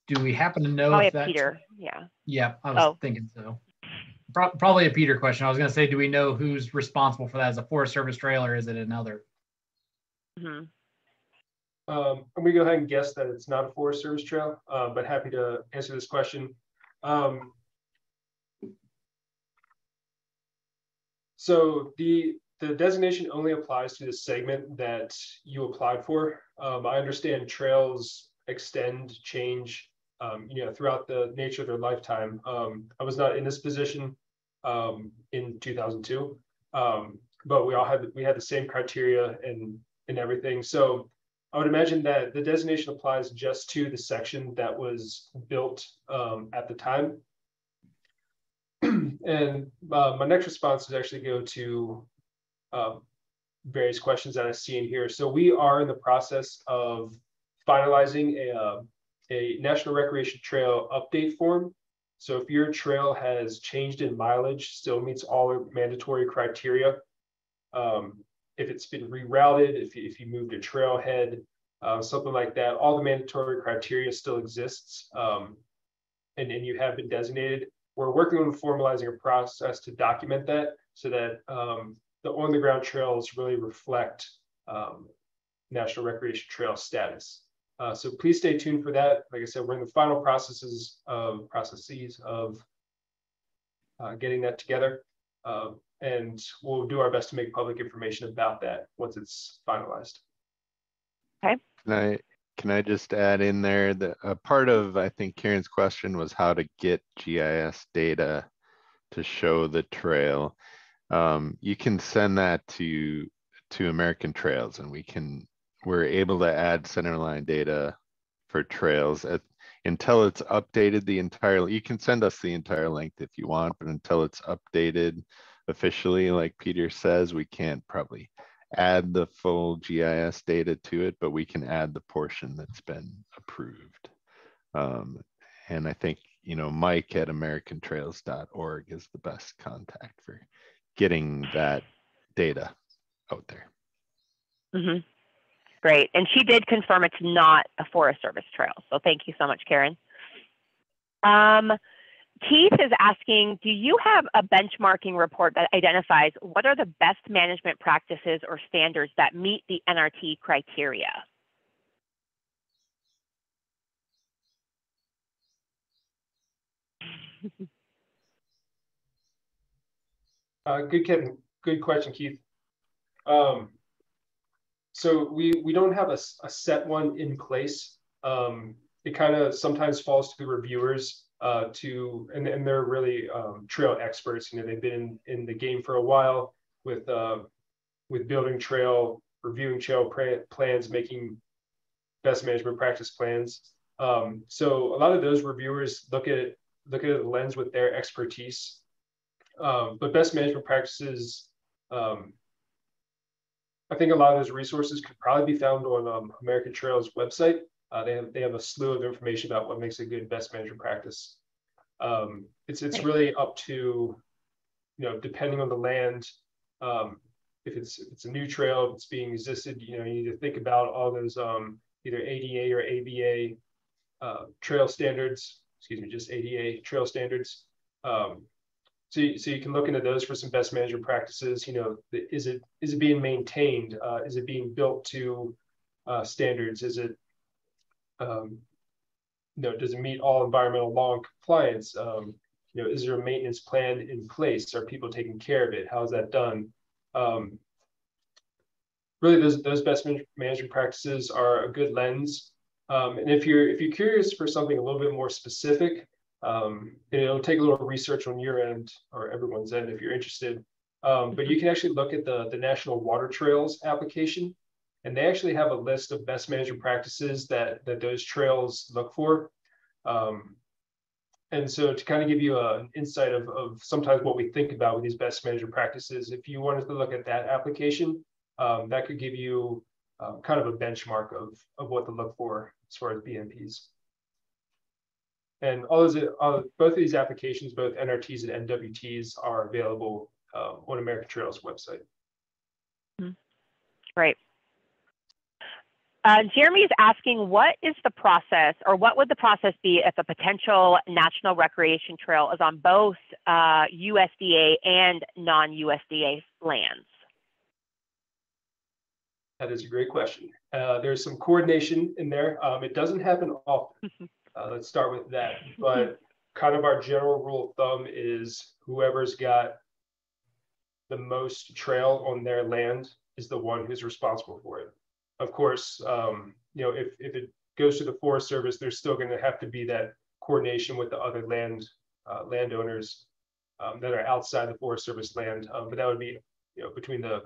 Do we happen to know Probably if that? Peter, yeah. Yeah, I was Oh. thinking so. Pro- Probably a Peter question. I was gonna say, do we know who's responsible for that? Is a Forest Service trail or is it another? Mhm. Um, I'm gonna go ahead and guess that it's not a Forest Service trail, uh, but happy to answer this question. Um, so the the designation only applies to the segment that you applied for. Um, I understand trails extend, change, um, you know, throughout the nature of their lifetime. Um, I was not in this position um, in 2002. Um, but we all had we had the same criteria and and everything. So I would imagine that the designation applies just to the section that was built um, at the time. and uh, my next response is actually go to uh, various questions that I see in here. So we are in the process of finalizing a, uh, a National Recreation Trail update form. So if your trail has changed in mileage, still meets all mandatory criteria, um, if it's been rerouted, if you, if you moved a trailhead, uh, something like that, all the mandatory criteria still exists um, and, and you have been designated. We're working on formalizing a process to document that so that um, the on the ground trails really reflect um, National Recreation Trail status. Uh, so please stay tuned for that. Like I said, we're in the final processes of processes of uh, getting that together. Uh, and we'll do our best to make public information about that once it's finalized. Okay. Can I can I just add in there that a part of I think Karen's question was how to get GIS data to show the trail. Um, you can send that to to American Trails, and we can we're able to add centerline data for trails at, until it's updated the entire. You can send us the entire length if you want, but until it's updated officially, like Peter says, we can't probably add the full GIS data to it, but we can add the portion that's been approved. Um, and I think, you know, Mike at americantrails.org is the best contact for getting that data out there. Mm-hmm. Great. And she did confirm it's not a Forest Service trail. So thank you so much, Karen. Um, Keith is asking, do you have a benchmarking report that identifies what are the best management practices or standards that meet the NRT criteria? uh, good, Kevin. Good question, Keith. Um, so we we don't have a, a set one in place. Um, it kind of sometimes falls to the reviewers uh, to, and, and they're really um, trail experts. You know, they've been in, in the game for a while with uh, with building trail, reviewing trail plans, making best management practice plans. Um, so a lot of those reviewers look at look at the lens with their expertise. Um, but best management practices, um, I think a lot of those resources could probably be found on um, American Trails website. Uh, they have they have a slew of information about what makes a good best management practice. Um, it's it's really up to, you know, depending on the land. Um, if it's if it's a new trail, if it's being existed, you know, you need to think about all those um, either ADA or ABA uh, trail standards. Excuse me, just ADA trail standards. Um, so, you, so you can look into those for some best management practices. You know, is it is it being maintained? Uh, is it being built to uh, standards? Is it um, you know, does it meet all environmental law and compliance? Um, you know, is there a maintenance plan in place? Are people taking care of it? How is that done? Um, really, those those best management practices are a good lens. Um, and if you're if you're curious for something a little bit more specific, um, it'll take a little research on your end or everyone's end if you're interested. Um, but you can actually look at the the National Water Trails application and they actually have a list of best management practices that that those trails look for. Um, and so to kind of give you a, an insight of, of sometimes what we think about with these best management practices, if you wanted to look at that application, um, that could give you um, kind of a benchmark of, of what to look for as far as BMPs. And all those, uh, both of these applications, both NRTs and NWTs are available uh, on American Trails website. Mm-hmm. Great. Uh, Jeremy is asking, what is the process, or what would the process be if a potential national recreation trail is on both uh, USDA and non-USDA lands? That is a great question. Uh, there's some coordination in there. Um, it doesn't happen often. Uh, let's start with that. But kind of our general rule of thumb is whoever's got the most trail on their land is the one who's responsible for it of course, um, you know, if, if it goes to the Forest Service, there's still going to have to be that coordination with the other land uh, landowners um, that are outside the Forest Service land. Um, but that would be, you know, between the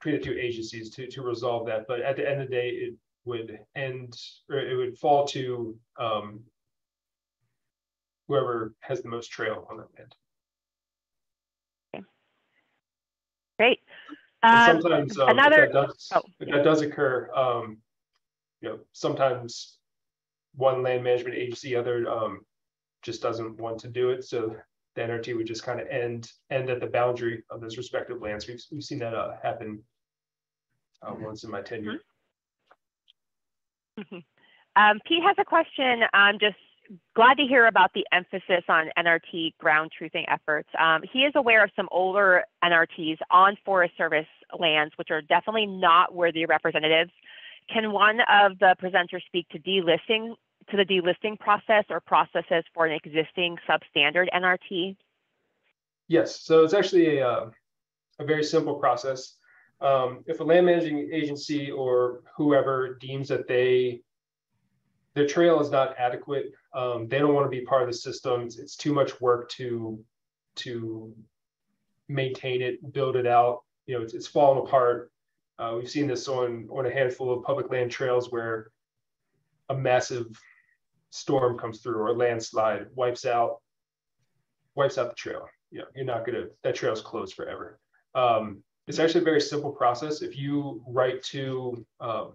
between the two agencies to to resolve that. But at the end of the day, it would end or it would fall to um, whoever has the most trail on that land. Okay. Great. Um, sometimes um, another if that does, oh, if that does occur, um, you know, sometimes one land management agency, other um, just doesn't want to do it. So the NRT would just kind of end end at the boundary of those respective lands. We've we've seen that uh, happen uh, once in my tenure. Mm -hmm. Um, Pete has a question. I'm just glad to hear about the emphasis on NRT ground truthing efforts. Um, he is aware of some older NRTs on Forest Service lands, which are definitely not worthy representatives. Can one of the presenters speak to delisting to the delisting process or processes for an existing substandard NRT? Yes, so it's actually a, uh, a very simple process. Um, if a land managing agency or whoever deems that they their trail is not adequate, um, they don't want to be part of the system. It's, it's too much work to to maintain it, build it out. You know, it's, it's falling apart. Uh, we've seen this on on a handful of public land trails where a massive storm comes through or a landslide wipes out wipes out the trail. You know, you're not gonna that trail's closed forever. Um, it's actually a very simple process. If you write to um,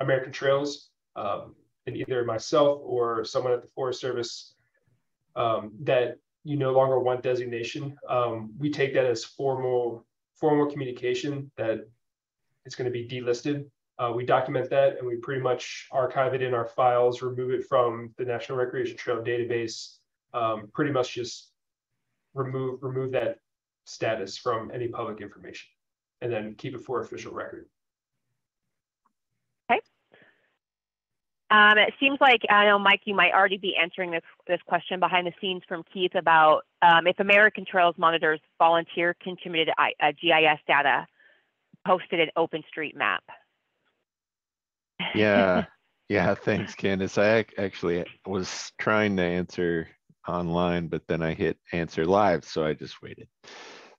American Trails um, and either myself or someone at the Forest Service um, that you no longer want designation, um, we take that as formal formal communication that it's going to be delisted. Uh, we document that and we pretty much archive it in our files, remove it from the National Recreation Trail database, um, pretty much just remove remove that status from any public information and then keep it for official record. Okay. Um, it seems like, I know, Mike, you might already be answering this, this question behind the scenes from Keith about um, if American Trails monitors volunteer contributed uh, GIS data posted in OpenStreetMap. Yeah, yeah, thanks, Candace. I actually was trying to answer online, but then I hit answer live, so I just waited.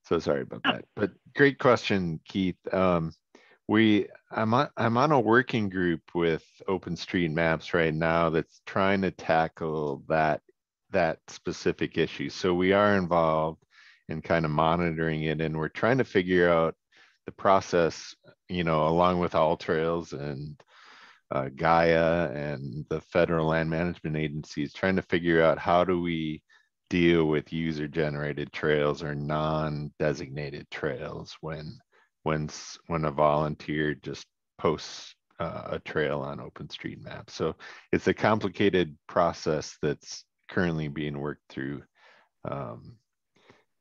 So sorry about that. But great question, Keith. Um, we I'm on, I'm on a working group with OpenStreetMaps right now that's trying to tackle that that specific issue. So we are involved in kind of monitoring it, and we're trying to figure out the process, you know, along with AllTrails and uh, Gaia and the federal land management agencies, trying to figure out how do we deal with user generated trails or non-designated trails when when when a volunteer just posts uh, a trail on OpenStreetMap. So it's a complicated process that's currently being worked through. Um,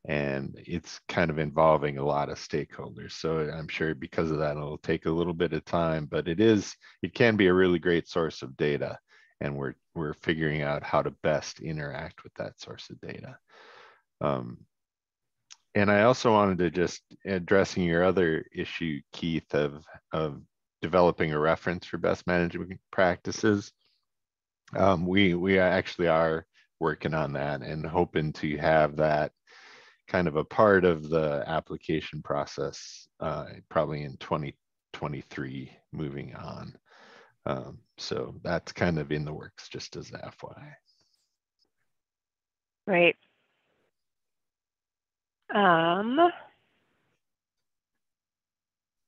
and it's kind of involving a lot of stakeholders. So I'm sure because of that, it'll take a little bit of time, but it is, it can be a really great source of data and we're we're figuring out how to best interact with that source of data. Um, and I also wanted to just addressing your other issue, Keith, of of developing a reference for best management practices. Um, we we actually are working on that and hoping to have that kind of a part of the application process uh, probably in 2023 moving on. Um, so that's kind of in the works, just as FYI. Great. Um,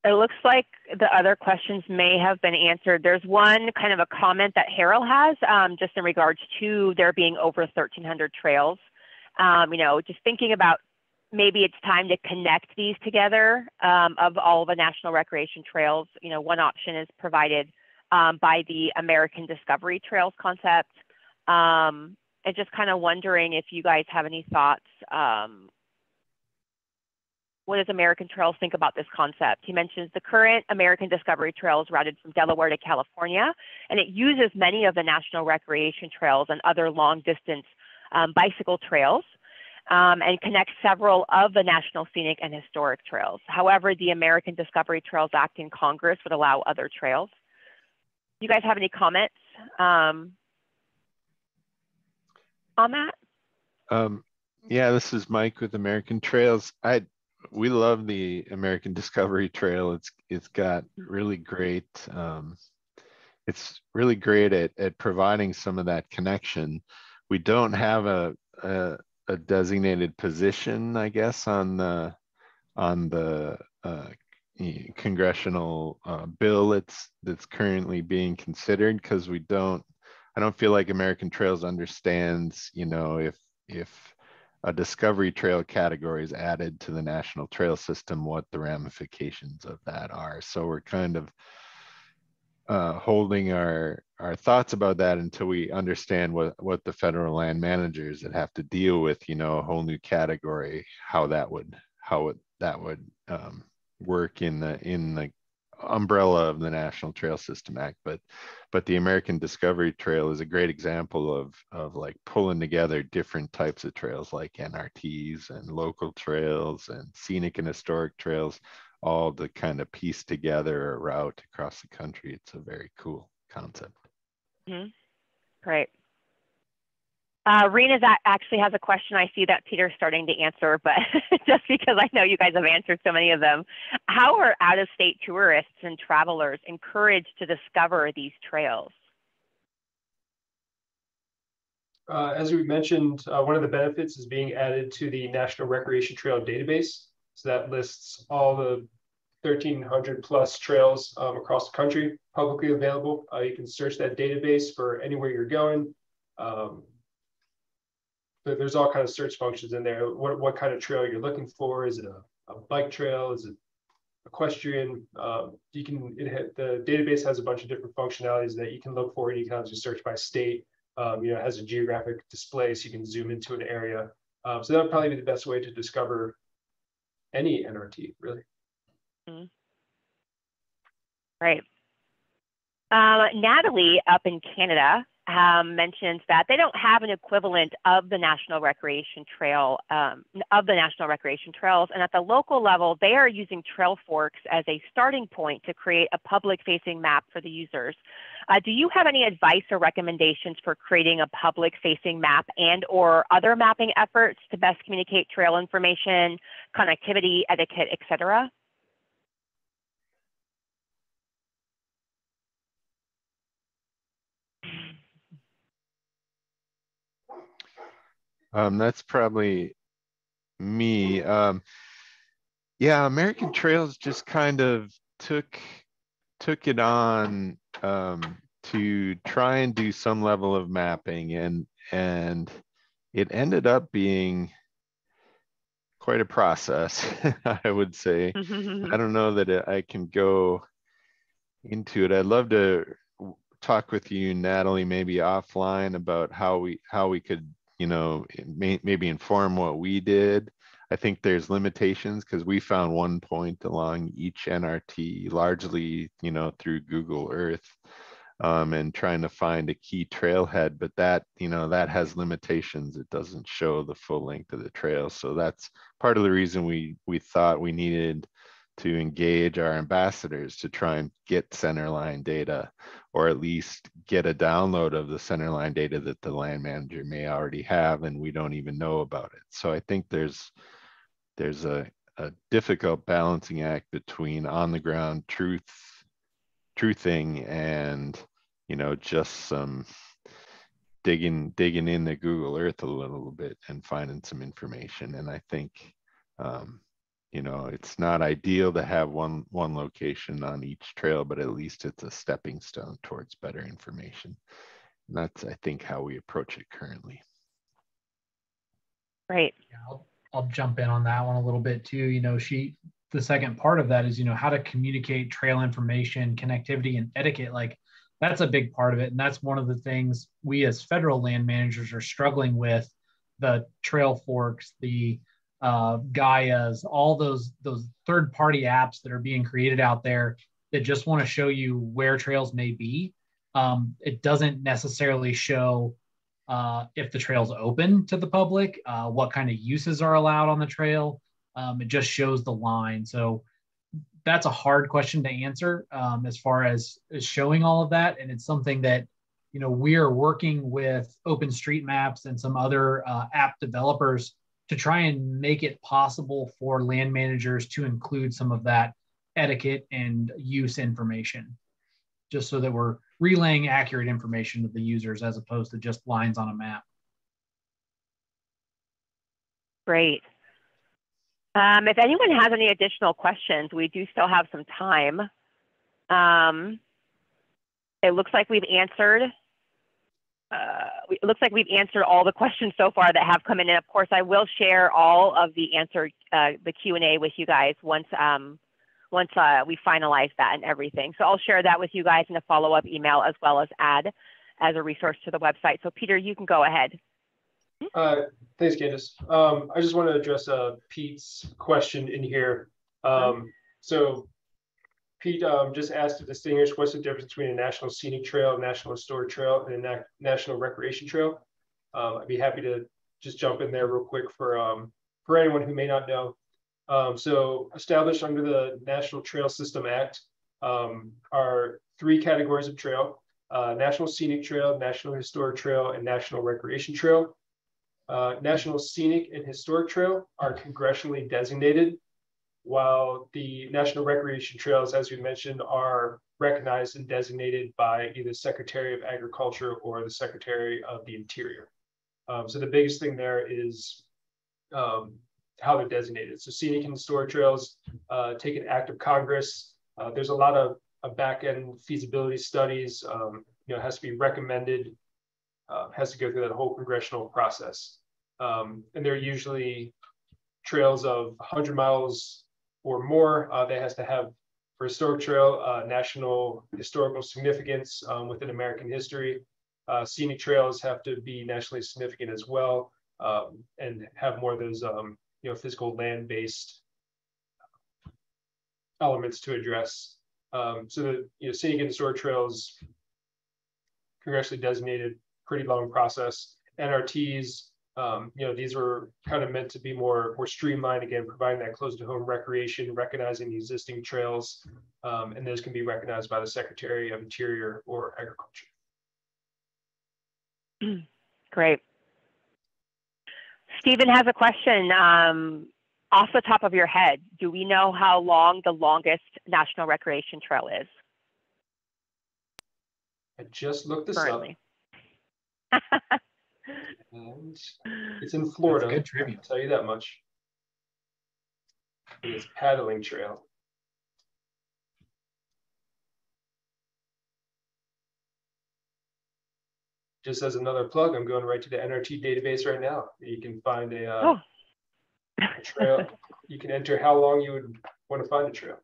it looks like the other questions may have been answered. There's one kind of a comment that Harold has um, just in regards to there being over 1,300 trails. Um, you know, just thinking about maybe it's time to connect these together um, of all the national recreation trails. You know, one option is provided um, by the American Discovery Trails concept. Um, and just kind of wondering if you guys have any thoughts. Um, what does American Trails think about this concept? He mentions the current American Discovery Trails routed from Delaware to California, and it uses many of the national recreation trails and other long distance um, bicycle trails. Um, and connects several of the national scenic and historic trails. However, the American Discovery Trails Act in Congress would allow other trails you guys have any comments um, on that? Um, yeah, this is Mike with American Trails. I we love the American Discovery Trail. It's it's got really great. Um, it's really great at at providing some of that connection. We don't have a a, a designated position, I guess, on the on the uh, congressional uh, bill that's that's currently being considered because we don't. I don't feel like American Trails understands, you know, if if a discovery trail category is added to the national trail system, what the ramifications of that are. So we're kind of uh, holding our our thoughts about that until we understand what what the federal land managers that have to deal with, you know, a whole new category, how that would how it, that would um, work in the in the umbrella of the National Trail System Act, but but the American Discovery Trail is a great example of of like pulling together different types of trails like NRTs and local trails and scenic and historic trails, all to kind of piece together a route across the country. It's a very cool concept. Mm-hmm. Great. Uh, Rena actually has a question. I see that Peter's starting to answer, but just because I know you guys have answered so many of them. How are out of state tourists and travelers encouraged to discover these trails? Uh, as we mentioned, uh, one of the benefits is being added to the National Recreation Trail database. So that lists all the 1,300 plus trails um, across the country publicly available. Uh, you can search that database for anywhere you're going. Um, there's all kind of search functions in there. What, what kind of trail you're looking for? Is it a, a bike trail? Is it equestrian? Um, you can, it, the database has a bunch of different functionalities that you can look for and you can also search by state. Um, you know, it has a geographic display so you can zoom into an area. Um, so that would probably be the best way to discover any NRT, really. Mm -hmm. Right. Um, Natalie up in Canada um, mentions that they don't have an equivalent of the National Recreation Trail, um, of the National Recreation Trails. And at the local level, they are using Trail Forks as a starting point to create a public facing map for the users. Uh, do you have any advice or recommendations for creating a public facing map and or other mapping efforts to best communicate trail information, connectivity, etiquette, et cetera? Um, that's probably me. Um, yeah, American Trails just kind of took took it on um, to try and do some level of mapping, and and it ended up being quite a process, I would say. I don't know that it, I can go into it. I'd love to talk with you, Natalie, maybe offline about how we how we could you know, may, maybe inform what we did. I think there's limitations because we found one point along each NRT largely, you know, through Google Earth um, and trying to find a key trailhead, but that, you know, that has limitations. It doesn't show the full length of the trail. So that's part of the reason we we thought we needed to engage our ambassadors to try and get centerline data or at least get a download of the centerline data that the land manager may already have and we don't even know about it. So i think there's there's a, a difficult balancing act between on the ground truth truthing and you know just some digging digging in the google earth a little bit and finding some information. And i think um, you know it's not ideal to have one one location on each trail but at least it's a stepping stone towards better information. And that's i think how we approach it currently. Right yeah, I'll, I'll jump in on that one a little bit too. You know she the second part of that is you know how to communicate trail information connectivity and etiquette. Like that's a big part of it and that's one of the things we as federal land managers are struggling with the Trailforks the uh, Gaias, all those those third party apps that are being created out there that just want to show you where trails may be. Um, it doesn't necessarily show uh, if the trail's open to the public, uh, what kind of uses are allowed on the trail. Um, it just shows the line. So that's a hard question to answer um, as far as, as showing all of that. And it's something that, you know, we are working with OpenStreetMaps and some other uh, app developers to try and make it possible for land managers to include some of that etiquette and use information, just so that we're relaying accurate information to the users as opposed to just lines on a map. Great. Um, if anyone has any additional questions, we do still have some time. Um, it looks like we've answered. Uh, it looks like we've answered all the questions so far that have come in. And of course, I will share all of the answer, uh, the Q and A with you guys once um, once uh, we finalize that and everything. So I'll share that with you guys in a follow up email as well as add as a resource to the website. So Peter, you can go ahead. Uh, thanks, Candice. Um, I just want to address uh, Pete's question in here. Um, so Pete um, just asked to distinguish what's the difference between a national scenic trail, national historic trail, and a na national recreation trail. Um, I'd be happy to just jump in there real quick for um, for anyone who may not know. Um, so established under the National Trail System Act um, are three categories of trail, uh, National Scenic Trail, National Historic Trail, and National Recreation Trail. Uh, National Scenic and Historic Trail are congressionally designated while the National Recreation Trails, as we mentioned, are recognized and designated by either Secretary of Agriculture or the Secretary of the Interior. Um, so the biggest thing there is um, how they're designated. So scenic and historic trails uh, take an act of Congress. Uh, there's a lot of, of back-end feasibility studies. Um, you know, has to be recommended, uh, has to go through that whole congressional process. Um, and they're usually trails of 100 miles or more, uh, that has to have for historic trail uh, national historical significance um, within American history. Uh, scenic trails have to be nationally significant as well um, and have more of those um, you know physical land-based elements to address. Um, so the you know scenic and historic trails congressionally designated, pretty long process. NRTs um, you know, these were kind of meant to be more more streamlined again, providing that close to home recreation, recognizing the existing trails, um, and those can be recognized by the Secretary of Interior or Agriculture. Great. Stephen has a question. Um, off the top of your head, do we know how long the longest national recreation trail is? I just looked this Currently. up. And it's in Florida. good trivia. I'll tell you that much. It's paddling trail. Just as another plug, I'm going right to the NRT database right now. You can find a, uh, Oh. a trail. You can enter how long you would want to find a trail.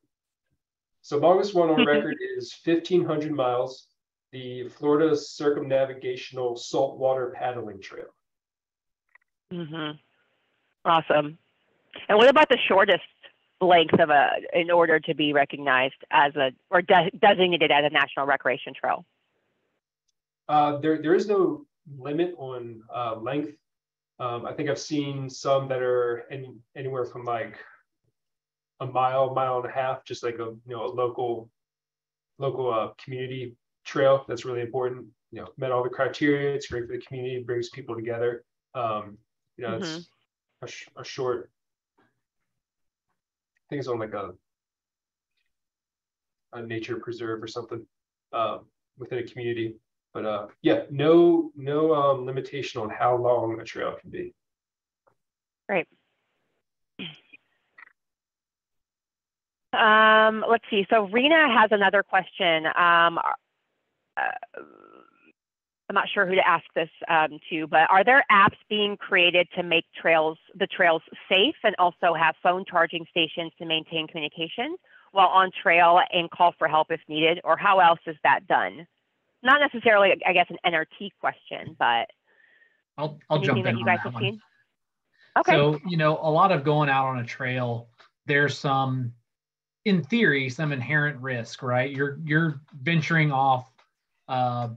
So longest one on record is 1,500 miles, the Florida Circumnavigational Saltwater Paddling Trail. Mm-hmm. Awesome. And what about the shortest length of a, in order to be recognized as a, or de- designated as a national recreation trail? Uh, there, there is no limit on uh, length. Um, I think I've seen some that are any, anywhere from like a mile, mile and a half, just like a you know a local, local uh, community trail. That's really important. You know, met all the criteria. It's great for the community. Brings people together. Um, you know, it's a, sh- a short. I think it's on like a a nature preserve or something um, within a community. But uh, yeah, no no um, limitation on how long a trail can be. Great. Um, let's see. So Rena has another question. Um, uh, I'm not sure who to ask this um, to, but are there apps being created to make trails the trails safe and also have phone charging stations to maintain communication while on trail and call for help if needed? Or how else is that done? Not necessarily, I guess, an NRT question, but I'll, I'll jump that in you on guys that have one. seen? Okay. So, you know, a lot of going out on a trail, there's some, in theory, some inherent risk, right? You're you're venturing off uh,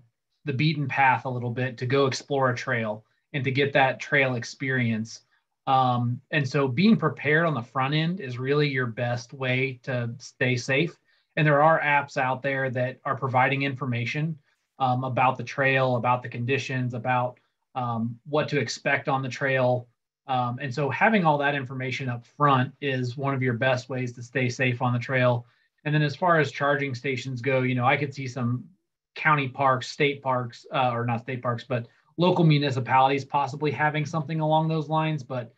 the beaten path a little bit to go explore a trail and to get that trail experience. Um, and so being prepared on the front end is really your best way to stay safe. And there are apps out there that are providing information um, about the trail, about the conditions, about um, what to expect on the trail, Um, and so having all that information up front is one of your best ways to stay safe on the trail. And then as far as charging stations go, you know, I could see some county parks, state parks, uh, or not state parks, but local municipalities possibly having something along those lines. But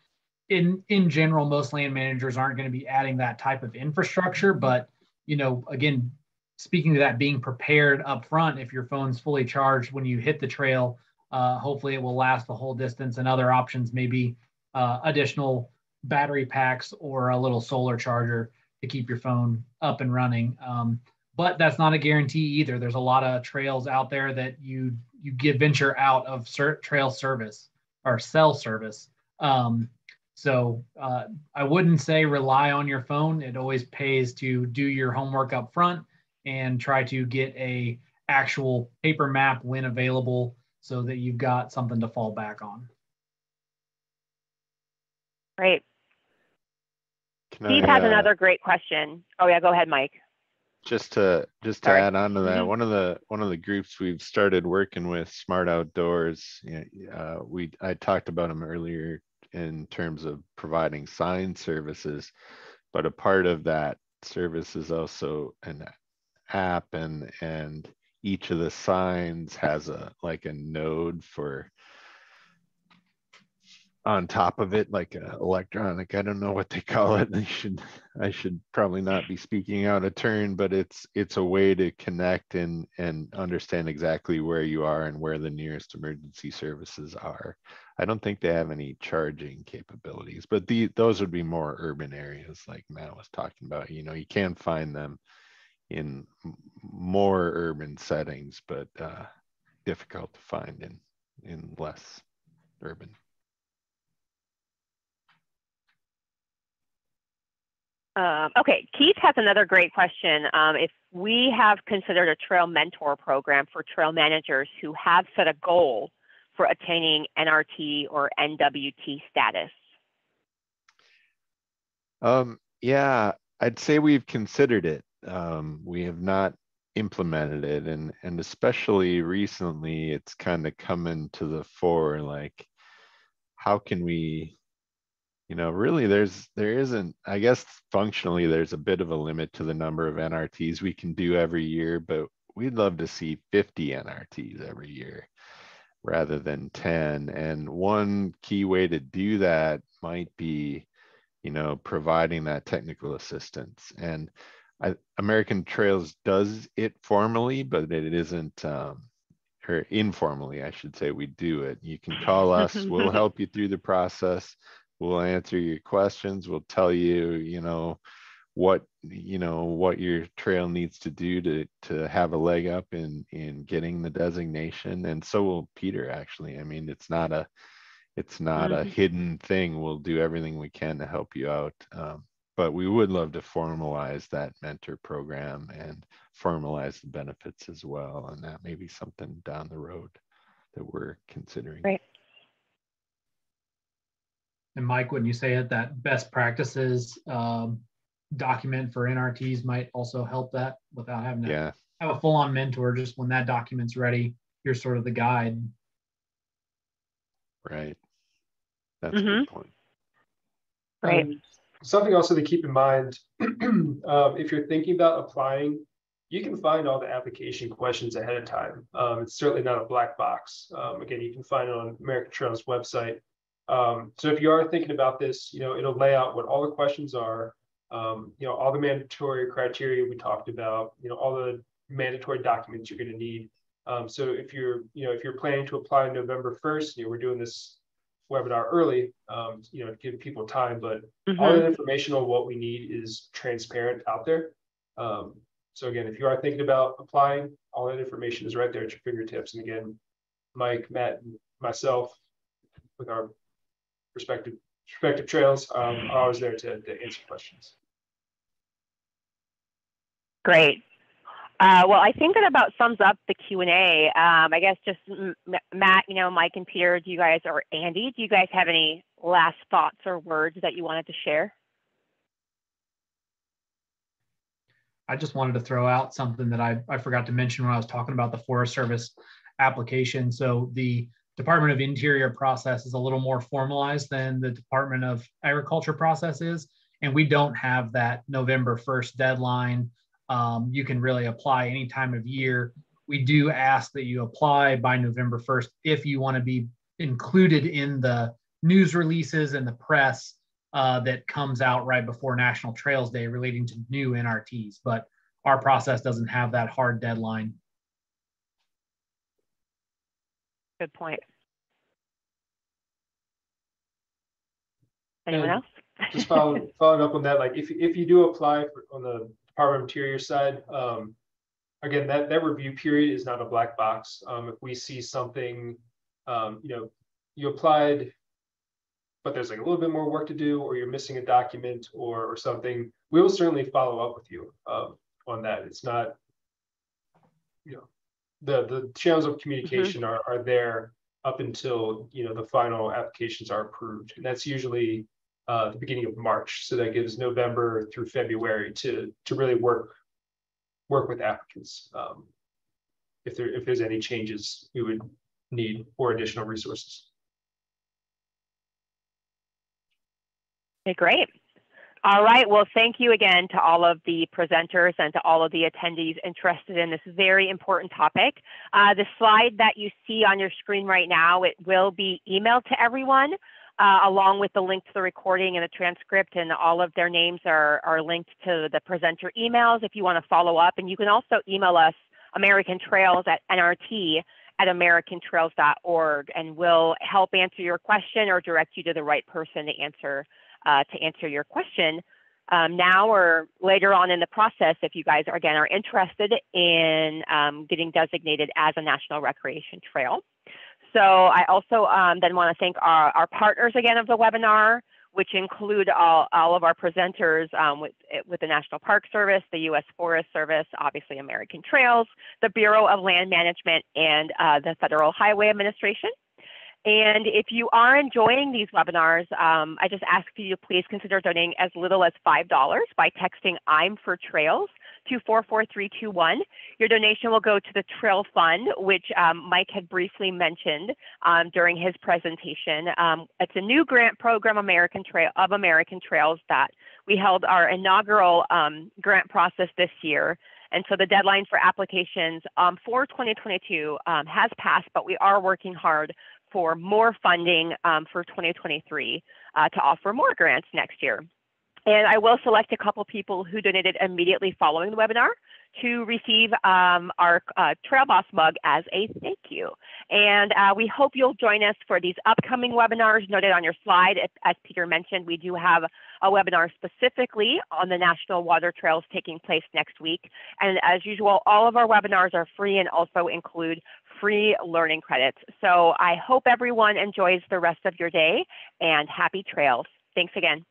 in in general, most land managers aren't going to be adding that type of infrastructure. But you know, again, speaking to that, being prepared up front, if your phone's fully charged when you hit the trail, uh, hopefully it will last the whole distance. And other options maybe uh, additional battery packs or a little solar charger to keep your phone up and running. Um, but that's not a guarantee either. There's a lot of trails out there that you you give venture out of cert, trail service or cell service. Um, so uh, I wouldn't say rely on your phone. It always pays to do your homework up front and try to get a actual paper map when available so that you've got something to fall back on. Great. Can Steve I, has uh, another great question. Oh yeah, go ahead, Mike. Just to just to Sorry. add on to that Mhm. one of the one of the groups we've started working with smart outdoors uh, we i talked about them earlier in terms of providing sign services but a part of that service is also an app and and each of the signs has a like a node for on top of it like a electronic i don't know what they call it. I should i should probably not be speaking out of turn but it's it's a way to connect and and understand exactly where you are and where the nearest emergency services are. I don't think they have any charging capabilities but the those would be more urban areas like matt was talking about. You know you can find them in more urban settings but uh difficult to find in in less urban Um, okay, Keith has another great question. Um, if we have considered a trail mentor program for trail managers who have set a goal for attaining NRT or NWT status. Um, yeah, I'd say we've considered it. Um, we have not implemented it and and especially recently it's kind of coming to the fore like how can we you know really there's there isn't i guess functionally there's a bit of a limit to the number of nrts we can do every year but we'd love to see 50 nrts every year rather than 10 and one key way to do that might be you know providing that technical assistance. And I, american trails does it formally but it isn't um, or informally i should say we do it. You can call us. We'll help you through the process we'll answer your questions. We'll tell you you know what you know what your trail needs to do to to have a leg up in in getting the designation. And so will peter actually. I mean it's not a it's not a Mhm. hidden thing. We'll do everything we can to help you out. Um, but we would love to formalize that mentor program and formalize the benefits as well. And that may be something down the road that we're considering. Right. And Mike, wouldn't you say it that best practices um, document for NRTs might also help that without having to yeah have a full-on mentor? Just when that document's ready, you're sort of the guide. right that's a Mhm. good point Right. Um, something also to keep in mind, um, if you're thinking about applying, you can find all the application questions ahead of time. Um, it's certainly not a black box. Um, again, you can find it on American Trails website. Um, so if you are thinking about this, you know, it'll lay out what all the questions are, um, you know, all the mandatory criteria we talked about, you know, all the mandatory documents you're going to need. Um, so if you're, you know, if you're planning to apply November 1st, you know, we're doing this webinar early, um, you know, to give people time, but all Mhm. the information on what we need is transparent out there. Um, so again, if you are thinking about applying, all that information is right there at your fingertips. And again, Mike, Matt, myself, with our respective respective trails, um, are always there to, to answer questions. Great. Uh, well, I think that about sums up the Q and A. Um, I guess just M- M- Matt, you know, Mike and Peter, do you guys or Andy, do you guys have any last thoughts or words that you wanted to share? I just wanted to throw out something that I, I forgot to mention when I was talking about the Forest Service application. So the Department of Interior process is a little more formalized than the Department of Agriculture process is. And we don't have that November 1st deadline. Um, you can really apply any time of year. We do ask that you apply by November 1st if you want to be included in the news releases and the press uh, that comes out right before National Trails Day relating to new NRTs. But our process doesn't have that hard deadline. Good point. Anyone And else? just following, following up on that, like if, if you do apply for, on the Department of Interior side, um, again, that, that review period is not a black box. Um, if we see something, um, you know, you applied, but there's like a little bit more work to do, or you're missing a document or, or something, we will certainly follow up with you, um, on that. It's not, you know, the, the channels of communication are, are there up until, you know, the final applications are approved. And that's usually, uh, the beginning of March. So that gives November through February to, to really work, work with applicants. Um, if there, if there's any changes we would need or additional resources. Okay, great. All right. Well, thank you again to all of the presenters and to all of the attendees interested in this very important topic. Uh, the slide that you see on your screen right now, it will be emailed to everyone. Uh, along with the link to the recording and the transcript and all of their names are, are linked to the presenter emails if you want to follow up. And you can also email us American Trails at NRT at americantrails.org and we'll help answer your question or direct you to the right person to answer uh, to answer your question um, now or later on in the process if you guys are again are interested in um, getting designated as a national recreation trail. So I also um, then want to thank our, our partners again of the webinar, which include all, all of our presenters um, with, with the National Park Service, the U.S. Forest Service, obviously American Trails, the Bureau of Land Management, and uh, the Federal Highway Administration. And if you are enjoying these webinars, um, I just ask you to please consider donating as little as $5 by texting I'm for Trails to 44321. Your donation will go to the Trail Fund, which um, Mike had briefly mentioned um, during his presentation. Um, it's a new grant program American Trail of American Trails that we held our inaugural um, grant process this year. And so the deadline for applications um, for 2022 um, has passed, but we are working hard for more funding um, for 2023 uh, to offer more grants next year. And I will select a couple people who donated immediately following the webinar to receive um, our uh, Trail Boss mug as a thank you. And uh, we hope you'll join us for these upcoming webinars noted on your slide. As Peter mentioned, we do have a webinar specifically on the National Water Trails taking place next week. And as usual, all of our webinars are free and also include free learning credits. So I hope everyone enjoys the rest of your day and happy trails. Thanks again.